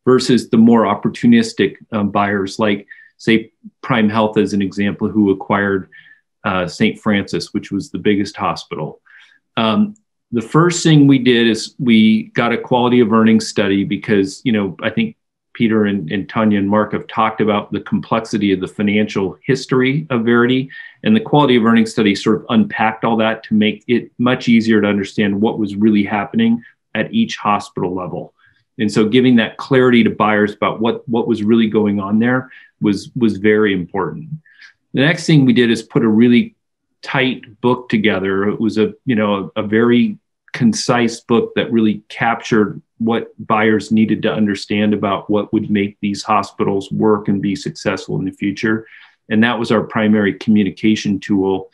versus the more opportunistic um, buyers like say prime health as an example who acquired uh, st francis which was the biggest hospital. Um, the first thing we did is we got a quality of earnings study because you know i think peter and, and tanya and mark have talked about the complexity of the financial history of verity and the quality of earnings study sort of unpacked all that to make it much easier to understand what was really happening at each hospital level and so giving that clarity to buyers about what what was really going on there was was very important the next thing we did is put a really tight book together. It was a you know a, a, very concise book that really captured what buyers needed to understand about what would make these hospitals work and be successful in the future. And that was our primary communication tool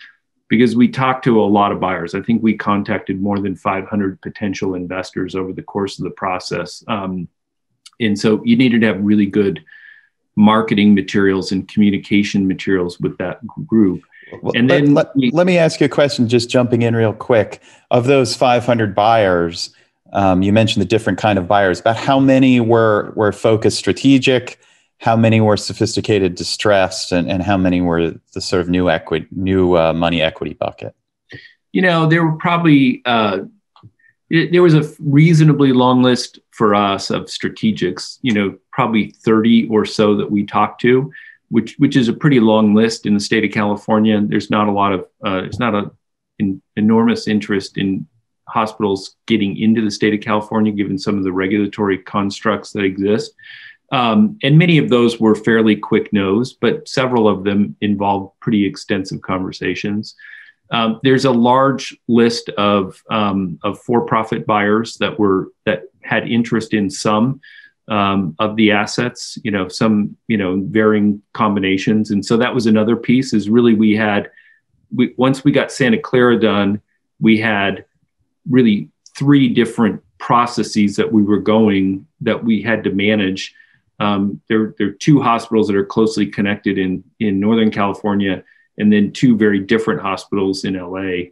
because we talked to a lot of buyers. I think we contacted more than 500 potential investors over the course of the process. Um, and so you needed to have really good marketing materials and communication materials with that group. Well, and then let, let, let, me ask you a question, just jumping in real quick. Of those 500 buyers, um, you mentioned the different kind of buyers. About how many were were focused strategic? How many were sophisticated, distressed, and, and how many were the sort of new equity, new uh, money equity bucket? You know, there were probably uh, it, there was a reasonably long list for us of strategics. You know, probably 30 or so that we talked to which which is a pretty long list in the state of California. There's not a lot of uh, there's not an enormous interest in hospitals getting into the state of California, given some of the regulatory constructs that exist. Um, and many of those were fairly quick no's, but several of them involved pretty extensive conversations. Um, there's a large list of um, of for-profit buyers that were that had interest in some um, of the assets, you know, some, you know, varying combinations. And so that was another piece is really we had, we, once we got Santa Clara done, we had really three different processes that we were going that we had to manage. Um, there, there are two hospitals that are closely connected in in Northern California, and then two very different hospitals in LA.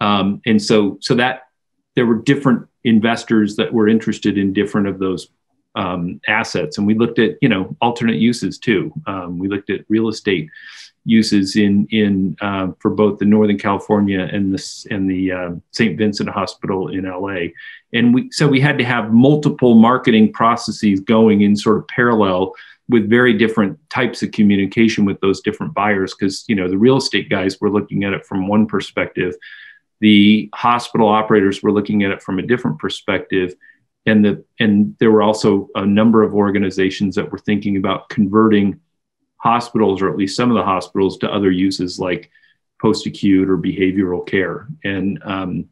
Um, and so, so that there were different investors that were interested in different of those um, assets, and we looked at you know alternate uses too. Um, we looked at real estate uses in in uh, for both the Northern California and the and the uh, St. Vincent Hospital in LA, and we so we had to have multiple marketing processes going in sort of parallel with very different types of communication with those different buyers because you know the real estate guys were looking at it from one perspective the hospital operators were looking at it from a different perspective and the and there were also a number of organizations that were thinking about converting hospitals or at least some of the hospitals to other uses like post acute or behavioral care. And um,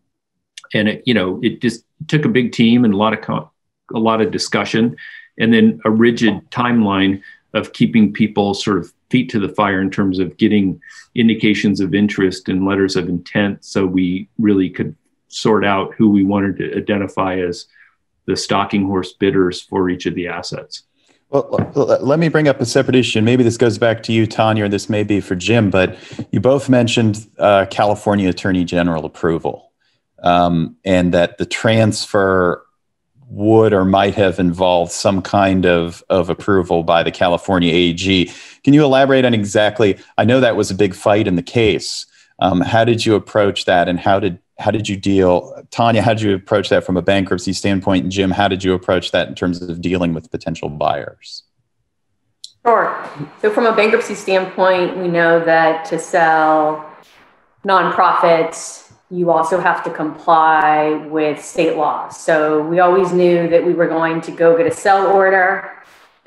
and it you know it just took a big team and a lot of co- a lot of discussion and then a rigid timeline of keeping people sort of feet to the fire in terms of getting indications of interest and letters of intent so we really could sort out who we wanted to identify as the stalking horse bidders for each of the assets. Well, let me bring up a separate issue. Maybe this goes back to you, Tanya, or this may be for Jim, but you both mentioned uh, California Attorney General approval um, and that the transfer would or might have involved some kind of, of approval by the California AG. Can you elaborate on exactly? I know that was a big fight in the case. Um, how did you approach that, and how did how did you deal, Tanya? How did you approach that from a bankruptcy standpoint, and Jim, how did you approach that in terms of dealing with potential buyers? Sure. So, from a bankruptcy standpoint, we know that to sell nonprofits you also have to comply with state law. So we always knew that we were going to go get a sell order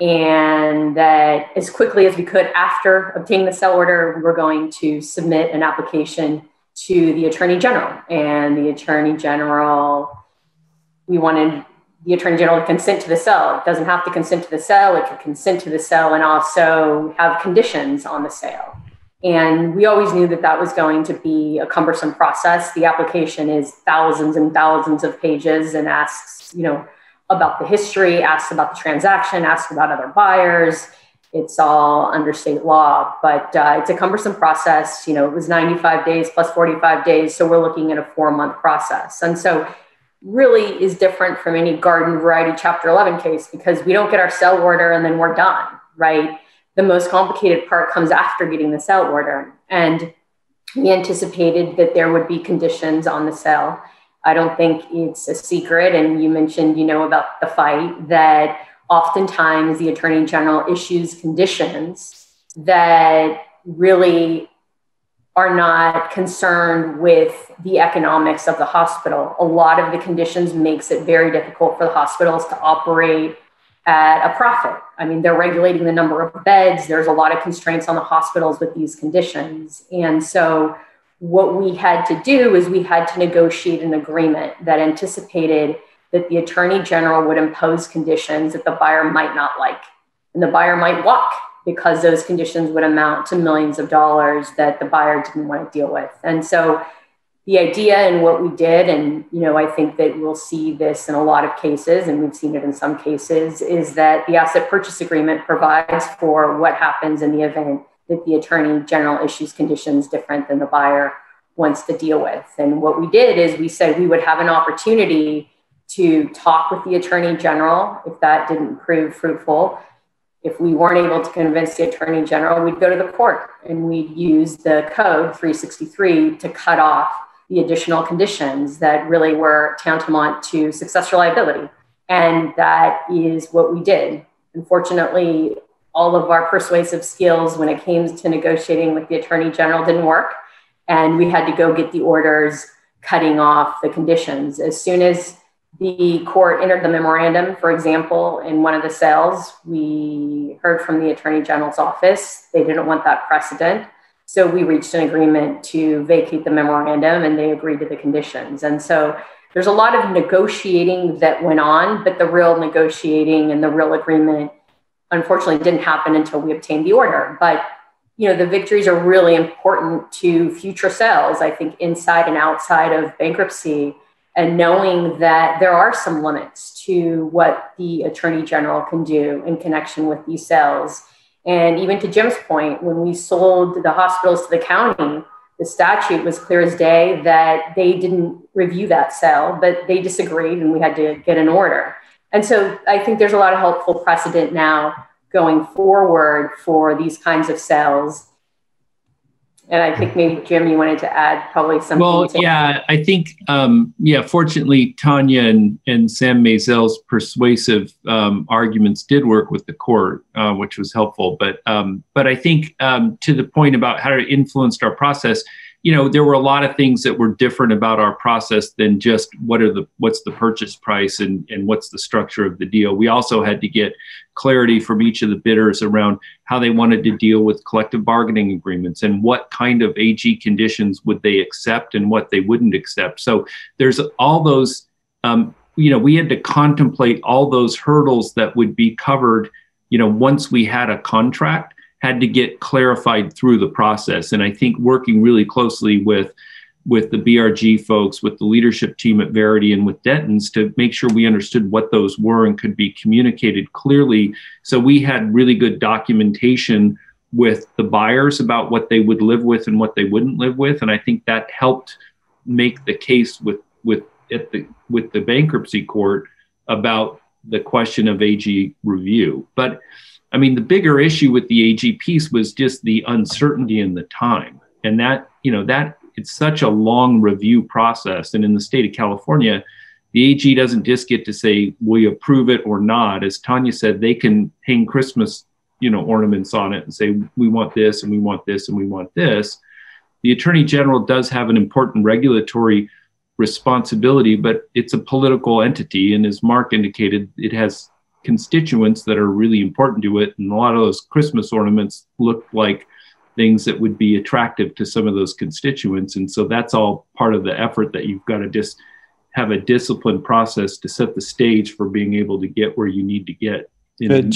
and that as quickly as we could after obtaining the sell order, we were going to submit an application to the attorney general. And the attorney general, we wanted the attorney general to consent to the sale. It doesn't have to consent to the sale, it can consent to the sale and also have conditions on the sale. And we always knew that that was going to be a cumbersome process. The application is thousands and thousands of pages and asks, you know, about the history, asks about the transaction, asks about other buyers. It's all under state law, but uh, it's a cumbersome process. You know, it was 95 days plus 45 days. So we're looking at a four month process. And so really is different from any garden variety chapter 11 case because we don't get our sell order and then we're done, right? the most complicated part comes after getting the sale order. And we anticipated that there would be conditions on the sale. I don't think it's a secret. And you mentioned, you know, about the fight that oftentimes the attorney general issues conditions that really are not concerned with the economics of the hospital. A lot of the conditions makes it very difficult for the hospitals to operate at a profit. I mean, they're regulating the number of beds. There's a lot of constraints on the hospitals with these conditions. And so, what we had to do is we had to negotiate an agreement that anticipated that the attorney general would impose conditions that the buyer might not like. And the buyer might walk because those conditions would amount to millions of dollars that the buyer didn't want to deal with. And so, the idea and what we did and you know i think that we'll see this in a lot of cases and we've seen it in some cases is that the asset purchase agreement provides for what happens in the event that the attorney general issues conditions different than the buyer wants to deal with and what we did is we said we would have an opportunity to talk with the attorney general if that didn't prove fruitful if we weren't able to convince the attorney general we'd go to the court and we'd use the code 363 to cut off the additional conditions that really were tantamount to successor liability. And that is what we did. Unfortunately, all of our persuasive skills when it came to negotiating with the attorney general didn't work. And we had to go get the orders cutting off the conditions. As soon as the court entered the memorandum, for example, in one of the sales, we heard from the attorney general's office. They didn't want that precedent. So we reached an agreement to vacate the memorandum and they agreed to the conditions. And so there's a lot of negotiating that went on, but the real negotiating and the real agreement unfortunately didn't happen until we obtained the order. But you know, the victories are really important to future sales. I think inside and outside of bankruptcy, and knowing that there are some limits to what the attorney general can do in connection with these sales. And even to Jim's point, when we sold the hospitals to the county, the statute was clear as day that they didn't review that sale, but they disagreed and we had to get an order. And so I think there's a lot of helpful precedent now going forward for these kinds of sales and I think maybe Jim, you wanted to add probably something. Well, yeah, I think um, yeah. Fortunately, Tanya and and Sam Maizel's persuasive um, arguments did work with the court, uh, which was helpful. But um, but I think um, to the point about how it influenced our process, you know there were a lot of things that were different about our process than just what are the what's the purchase price and and what's the structure of the deal. We also had to get clarity from each of the bidders around how they wanted to deal with collective bargaining agreements and what kind of ag conditions would they accept and what they wouldn't accept. So there's all those um, you know we had to contemplate all those hurdles that would be covered you know once we had a contract had to get clarified through the process. And I think working really closely with with the BRG folks, with the leadership team at Verity and with Dentons to make sure we understood what those were and could be communicated clearly. So we had really good documentation with the buyers about what they would live with and what they wouldn't live with. And I think that helped make the case with with at the with the bankruptcy court about the question of AG review. But I mean, the bigger issue with the AG piece was just the uncertainty in the time. And that, you know, that it's such a long review process. And in the state of California, the AG doesn't just get to say, we approve it or not. As Tanya said, they can hang Christmas, you know, ornaments on it and say, we want this and we want this and we want this. The attorney general does have an important regulatory responsibility, but it's a political entity. And as Mark indicated, it has constituents that are really important to it. And a lot of those Christmas ornaments look like things that would be attractive to some of those constituents. And so that's all part of the effort that you've got to just have a disciplined process to set the stage for being able to get where you need to get in, in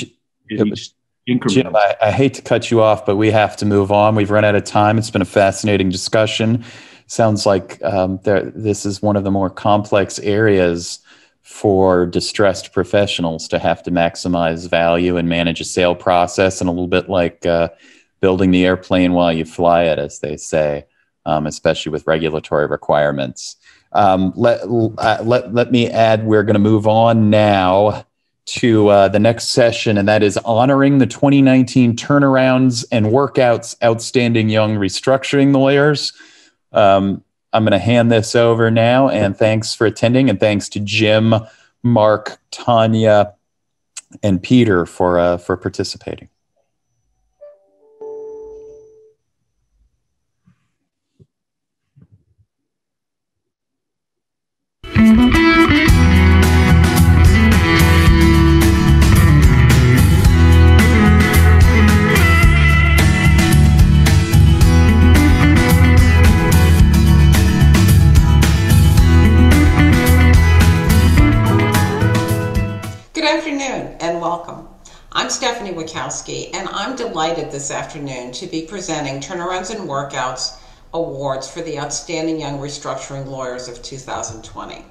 each increment. Jim, I, I hate to cut you off, but we have to move on. We've run out of time. It's been a fascinating discussion. Sounds like um, there, this is one of the more complex areas for distressed professionals to have to maximize value and manage a sale process and a little bit like uh, building the airplane while you fly it as they say um, especially with regulatory requirements. Um, let, uh, let, let me add we're going to move on now to uh, the next session and that is honoring the 2019 turnarounds and workouts outstanding young restructuring lawyers. Um, I'm going to hand this over now. And thanks for attending. And thanks to Jim, Mark, Tanya, and Peter for, uh, for participating. I'm Stephanie Wachowski, and I'm delighted this afternoon to be presenting Turnarounds and Workouts Awards for the Outstanding Young Restructuring Lawyers of 2020.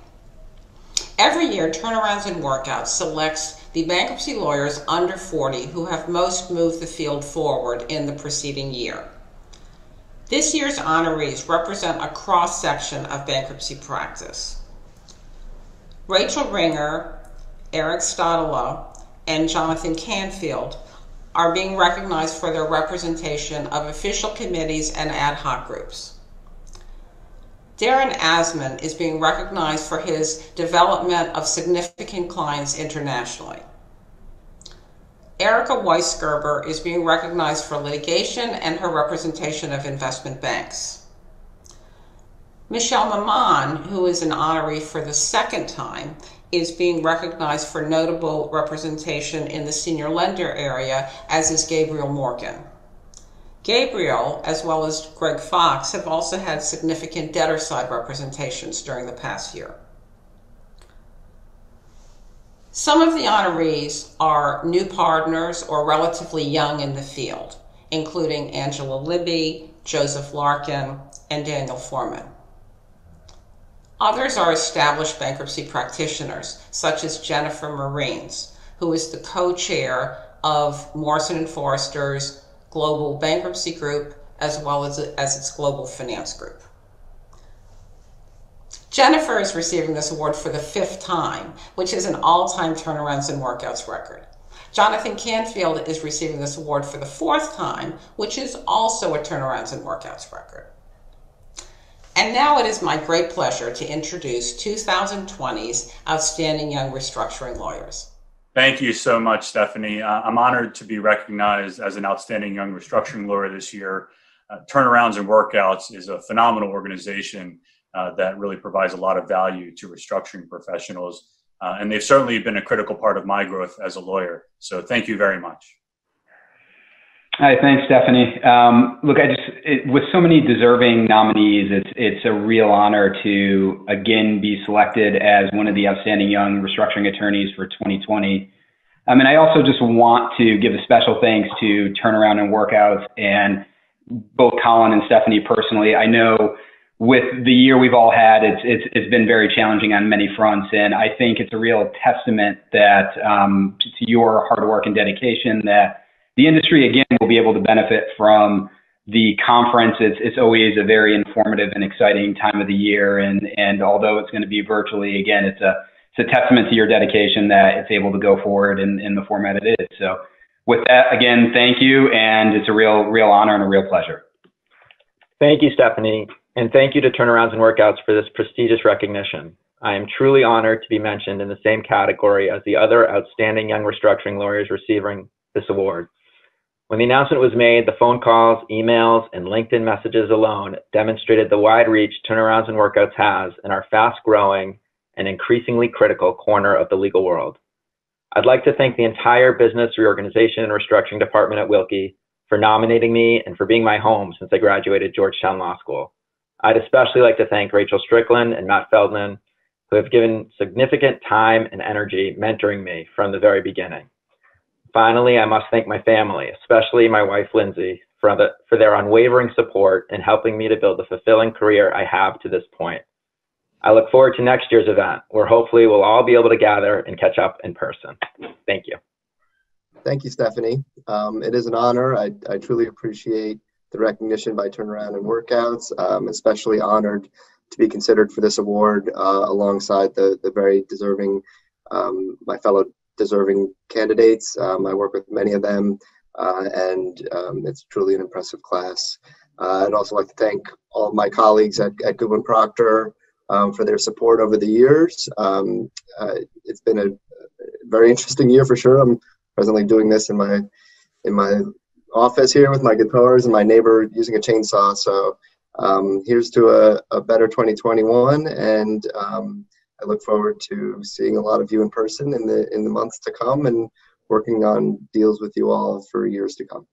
Every year, Turnarounds and Workouts selects the bankruptcy lawyers under 40 who have most moved the field forward in the preceding year. This year's honorees represent a cross section of bankruptcy practice. Rachel Ringer, Eric Stadela, and Jonathan Canfield are being recognized for their representation of official committees and ad hoc groups. Darren Azman is being recognized for his development of significant clients internationally. Erica Weisgerber is being recognized for litigation and her representation of investment banks. Michelle Maman, who is an honoree for the second time, is being recognized for notable representation in the senior lender area, as is Gabriel Morgan. Gabriel, as well as Greg Fox, have also had significant debtor side representations during the past year. Some of the honorees are new partners or relatively young in the field, including Angela Libby, Joseph Larkin, and Daniel Forman. Others are established bankruptcy practitioners, such as Jennifer Marines, who is the co-chair of Morrison and Foerster's Global Bankruptcy Group, as well as, as its Global Finance Group. Jennifer is receiving this award for the fifth time, which is an all-time turnarounds and workouts record. Jonathan Canfield is receiving this award for the fourth time, which is also a turnarounds and workouts record. And now it is my great pleasure to introduce 2020's Outstanding Young Restructuring Lawyers. Thank you so much, Stephanie. Uh, I'm honored to be recognized as an outstanding young restructuring lawyer this year. Uh, Turnarounds and Workouts is a phenomenal organization uh, that really provides a lot of value to restructuring professionals. Uh, and they've certainly been a critical part of my growth as a lawyer. So thank you very much. Hi, thanks, Stephanie. Um, look, I just it, with so many deserving nominees, it's it's a real honor to again be selected as one of the outstanding young restructuring attorneys for 2020. Um, and I also just want to give a special thanks to Turnaround and Workouts and both Colin and Stephanie personally. I know with the year we've all had, it's it's it's been very challenging on many fronts, and I think it's a real testament that um, to your hard work and dedication that the industry again will be able to benefit from the conference. It's, it's always a very informative and exciting time of the year. And, and although it's going to be virtually, again, it's a, it's a testament to your dedication that it's able to go forward in, in the format it is. So with that, again, thank you. And it's a real, real honor and a real pleasure. Thank you, Stephanie. And thank you to Turnarounds and Workouts for this prestigious recognition. I am truly honored to be mentioned in the same category as the other outstanding young restructuring lawyers receiving this award. When the announcement was made, the phone calls, emails, and LinkedIn messages alone demonstrated the wide reach Turnarounds and Workouts has in our fast growing and increasingly critical corner of the legal world. I'd like to thank the entire business reorganization and restructuring department at Willkie for nominating me and for being my home since I graduated Georgetown Law School. I'd especially like to thank Rachel Strickland and Matt Feldman, who have given significant time and energy mentoring me from the very beginning. Finally, I must thank my family, especially my wife, Lindsay, for, the, for their unwavering support in helping me to build the fulfilling career I have to this point. I look forward to next year's event, where hopefully we'll all be able to gather and catch up in person. Thank you. Thank you, Stephanie. Um, it is an honor. I, I, truly appreciate the recognition by Turnaround and Workouts. Um, especially honored to be considered for this award uh, alongside the, the very deserving, um, my fellow deserving candidates. Um, I work with many of them, uh, and um, it's truly an impressive class. Uh, I'd also like to thank all my colleagues at, at Goodwin Procter um, for their support over the years. Um, uh, it's been a very interesting year for sure. I'm presently doing this in my in my office here with my guitars and my neighbor using a chainsaw. So um, here's to a, a, better 2021 and um, I look forward to seeing a lot of you in person in the in the months to come and working on deals with you all for years to come.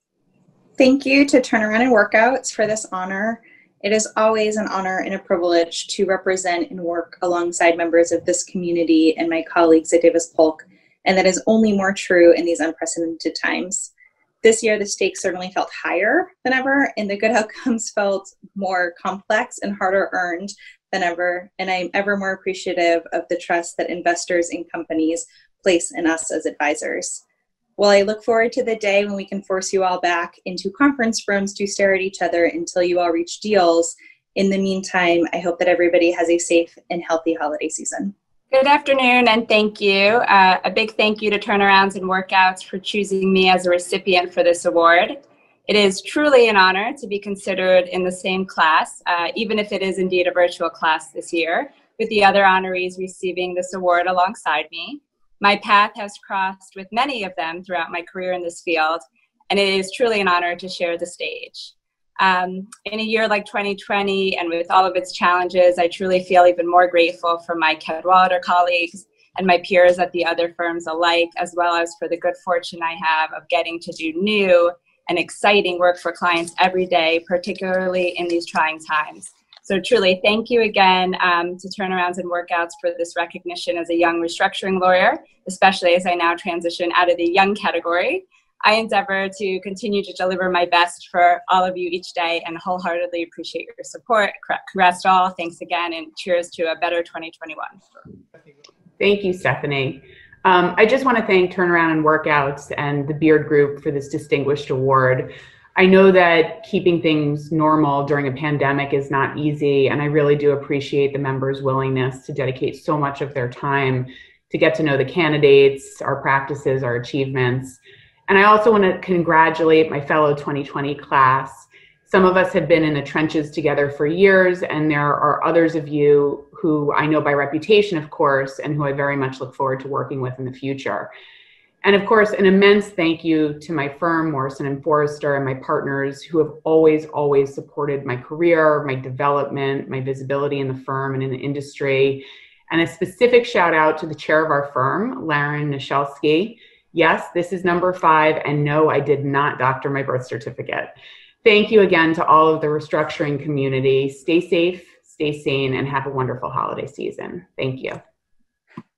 Thank you to Turnaround and Workouts for this honor. It is always an honor and a privilege to represent and work alongside members of this community and my colleagues at Davis Polk, and that is only more true in these unprecedented times. This year, the stakes certainly felt higher than ever, and the good outcomes felt more complex and harder earned than ever, and I'm ever more appreciative of the trust that investors and companies place in us as advisors. Well, I look forward to the day when we can force you all back into conference rooms to stare at each other until you all reach deals. In the meantime, I hope that everybody has a safe and healthy holiday season. Good afternoon and thank you. Uh, a big thank you to Turnarounds and Workouts for choosing me as a recipient for this award. It is truly an honor to be considered in the same class, uh, even if it is indeed a virtual class this year, with the other honorees receiving this award alongside me. My path has crossed with many of them throughout my career in this field, and it is truly an honor to share the stage. Um, in a year like 2020 and with all of its challenges, I truly feel even more grateful for my Cadwalader colleagues and my peers at the other firms alike, as well as for the good fortune I have of getting to do new and exciting work for clients every day, particularly in these trying times. So truly, thank you again um, to Turnarounds and Workouts for this recognition as a young restructuring lawyer, especially as I now transition out of the young category. I endeavor to continue to deliver my best for all of you each day and wholeheartedly appreciate your support. To all. Thanks again and cheers to a better 2021. Thank you, Stephanie. Um, I just want to thank Turnaround and Workouts and the Beard Group for this distinguished award. I know that keeping things normal during a pandemic is not easy, and I really do appreciate the members' willingness to dedicate so much of their time to get to know the candidates, our practices, our achievements. And I also want to congratulate my fellow 2020 class. Some of us have been in the trenches together for years, and there are others of you who I know by reputation, of course, and who I very much look forward to working with in the future. And of course, an immense thank you to my firm, Morrison and Foerster, and my partners who have always, always supported my career, my development, my visibility in the firm and in the industry. And a specific shout out to the chair of our firm, Larren Nashelsky. Yes, this is number five, and no, I did not doctor my birth certificate. Thank you again to all of the restructuring community. Stay safe, stay sane, and have a wonderful holiday season. Thank you.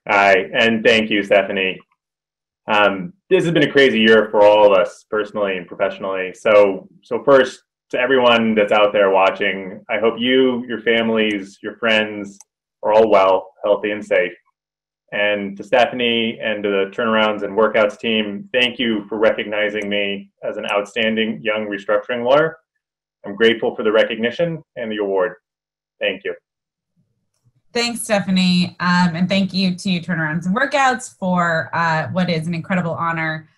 Hi, and thank you, Stephanie. Um, this has been a crazy year for all of us, personally and professionally. So, so first, to everyone that's out there watching, I hope you, your families, your friends are all well, healthy, and safe. And to Stephanie and to the turnarounds and workouts team, thank you for recognizing me as an outstanding young restructuring lawyer. I'm grateful for the recognition and the award. Thank you. Thanks, Stephanie. Um, and thank you to Turnarounds and Workouts for uh, what is an incredible honor.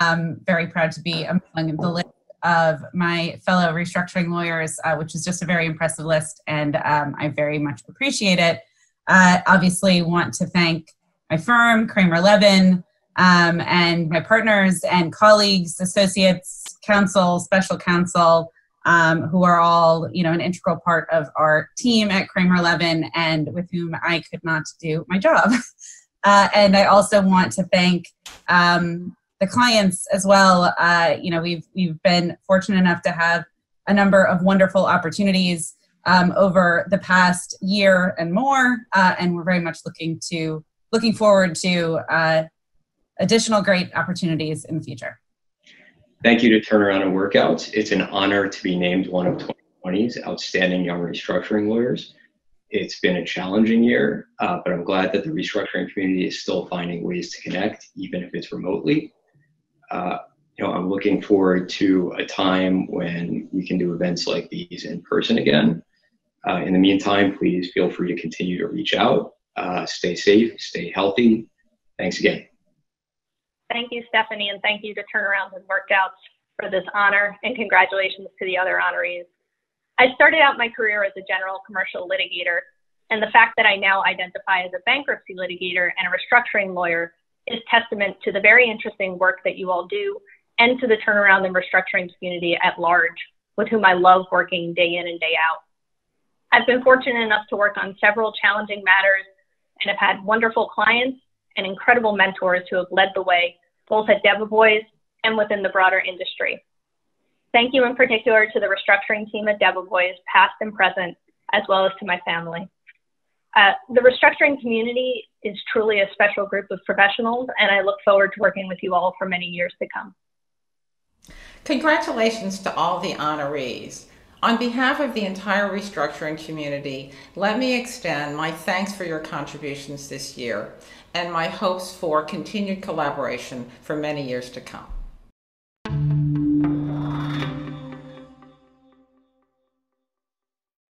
Um, very proud to be among the list of my fellow restructuring lawyers, uh, which is just a very impressive list, and um, I very much appreciate it. Uh, obviously, want to thank my firm, Kramer Levin, um, and my partners and colleagues, associates, counsel, special counsel, um, who are all you know an integral part of our team at Kramer Levin and with whom I could not do my job. *laughs* Uh, and I also want to thank um, the clients as well. Uh, you know, we've we've been fortunate enough to have a number of wonderful opportunities um, over the past year and more, uh, and we're very much looking to looking forward to uh, additional great opportunities in the future. Thank you to Turnaround and Workouts. It's an honor to be named one of 2020's outstanding young restructuring lawyers. It's been a challenging year, uh, but I'm glad that the restructuring community is still finding ways to connect, even if it's remotely. Uh, you know, I'm looking forward to a time when we can do events like these in person again. Uh, in the meantime, please feel free to continue to reach out. Uh, stay safe, stay healthy. Thanks again. Thank you, Stephanie, and thank you to Turnarounds and Workouts for this honor, and congratulations to the other honorees. I started out my career as a general commercial litigator, and the fact that I now identify as a bankruptcy litigator and a restructuring lawyer is testament to the very interesting work that you all do and to the turnaround and restructuring community at large, with whom I love working day in and day out. I've been fortunate enough to work on several challenging matters and have had wonderful clients and incredible mentors who have led the way, both at Debevoise and within the broader industry. Thank you in particular to the restructuring team at Debevoise, past and present, as well as to my family. Uh, the restructuring community is truly a special group of professionals, and I look forward to working with you all for many years to come. Congratulations to all the honorees. On behalf of the entire restructuring community, let me extend my thanks for your contributions this year and my hopes for continued collaboration for many years to come.